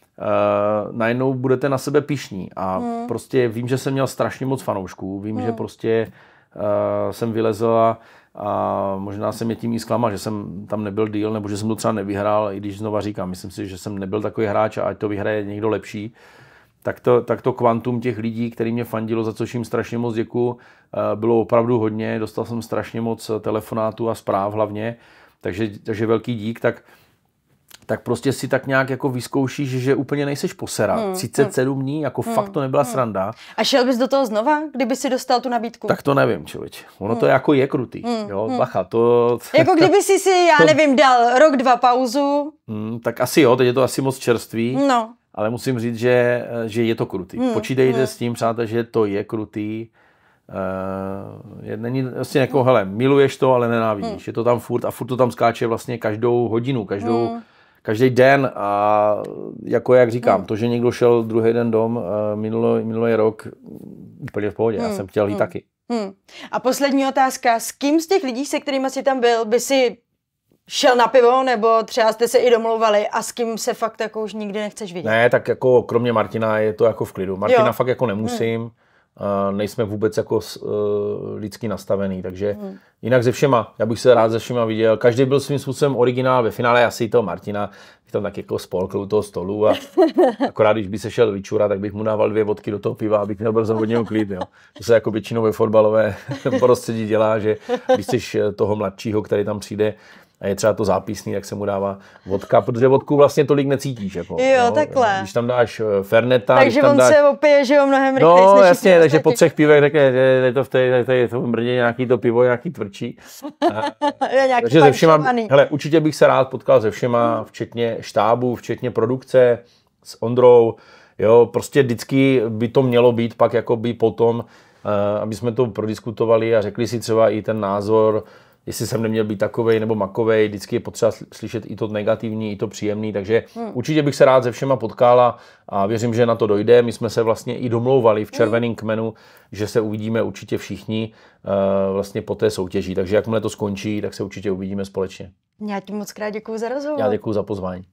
najednou budete na sebe pišní. A hmm. prostě vím, že jsem měl strašně moc fanoušků, vím, hmm. že prostě uh, jsem vylezl a, a možná jsem je tím i zklamal, že jsem tam nebyl deal, nebo že jsem to třeba nevyhrál, i když znova říkám, myslím si, že jsem nebyl takový hráč a ať to vyhraje někdo lepší. Tak to, tak to kvantum těch lidí, který mě fandilo, za což jim strašně moc děkuju, eh, bylo opravdu hodně. Dostal jsem strašně moc telefonátů a zpráv hlavně, takže, takže velký dík. Tak tak prostě si tak nějak jako vyzkoušíš, že úplně nejseš posera. Hmm, 37 hmm. dní, jako hmm, fakt to nebyla hmm. sranda. A šel bys do toho znova, kdyby si dostal tu nabídku? Tak to nevím, člověč. Ono hmm. to jako je krutý. Hmm, jo, hmm. bacha, to... Jako kdyby si si, já to... nevím, dal rok, dva pauzu. Hmm, tak asi jo, teď je to asi moc čerstvý. No. Ale musím říct, že, že je to krutý. Hmm, Počítejte hmm. s tím, přátelé, že to je krutý. Uh, je, není vlastně jako, hele, miluješ to, ale nenávidíš. Hmm. Je to tam furt a furt to tam skáče vlastně každou hodinu, každou, hmm každý den a jako jak říkám, hmm. to, že někdo šel druhý den dom uh, minulý, minulý rok, úplně v pohodě, hmm. já jsem chtěl jít hmm. taky. Hmm. A poslední otázka. S kým z těch lidí, se kterými jsi tam byl, by si šel na pivo, nebo třeba jste se i domlouvali a s kým se fakt jako už nikdy nechceš vidět? Ne, tak jako kromě Martina je to jako v klidu. Martina jo. fakt jako nemusím. Hmm nejsme vůbec jako uh, lidsky nastavený, takže hmm. jinak ze všema, já bych se rád ze všema viděl. Každý byl svým způsobem originál, ve finále asi to Martina, bych tam tak jako spolkl u toho stolu a akorát, když by se šel vyčura, tak bych mu dával dvě vodky do toho piva, abych měl brzo hodně klid. Jo. To se jako většinou ve fotbalové prostředí dělá, že když jsi toho mladšího, který tam přijde, a je třeba to zápisný, jak se mu dává vodka, protože vodku vlastně tolik necítíš. Jako, jo, no, takhle. Když tam dáš eh, Ferneta. Takže tam on dáš... se opije, že jo, mnohem rychleji. No, jasně, takže po třech pivech řekne, že je to v té, té, to brně nějaký to pivo, nějaký tvrdší. nějaký takže ze všema, hele, určitě bych se rád potkal se všema, včetně štábu, včetně produkce, s Ondrou, jo, prostě vždycky by to mělo být pak jako by potom, eh, aby jsme to prodiskutovali a řekli si třeba i ten názor, jestli jsem neměl být takovej nebo makovej, vždycky je potřeba slyšet i to negativní, i to příjemný, takže hmm. určitě bych se rád se všema potkala a věřím, že na to dojde. My jsme se vlastně i domlouvali v hmm. červeném kmenu, že se uvidíme určitě všichni uh, vlastně po té soutěži, takže jakmile to skončí, tak se určitě uvidíme společně. Já ti moc krát děkuji za rozhovor. Já děkuji za pozvání.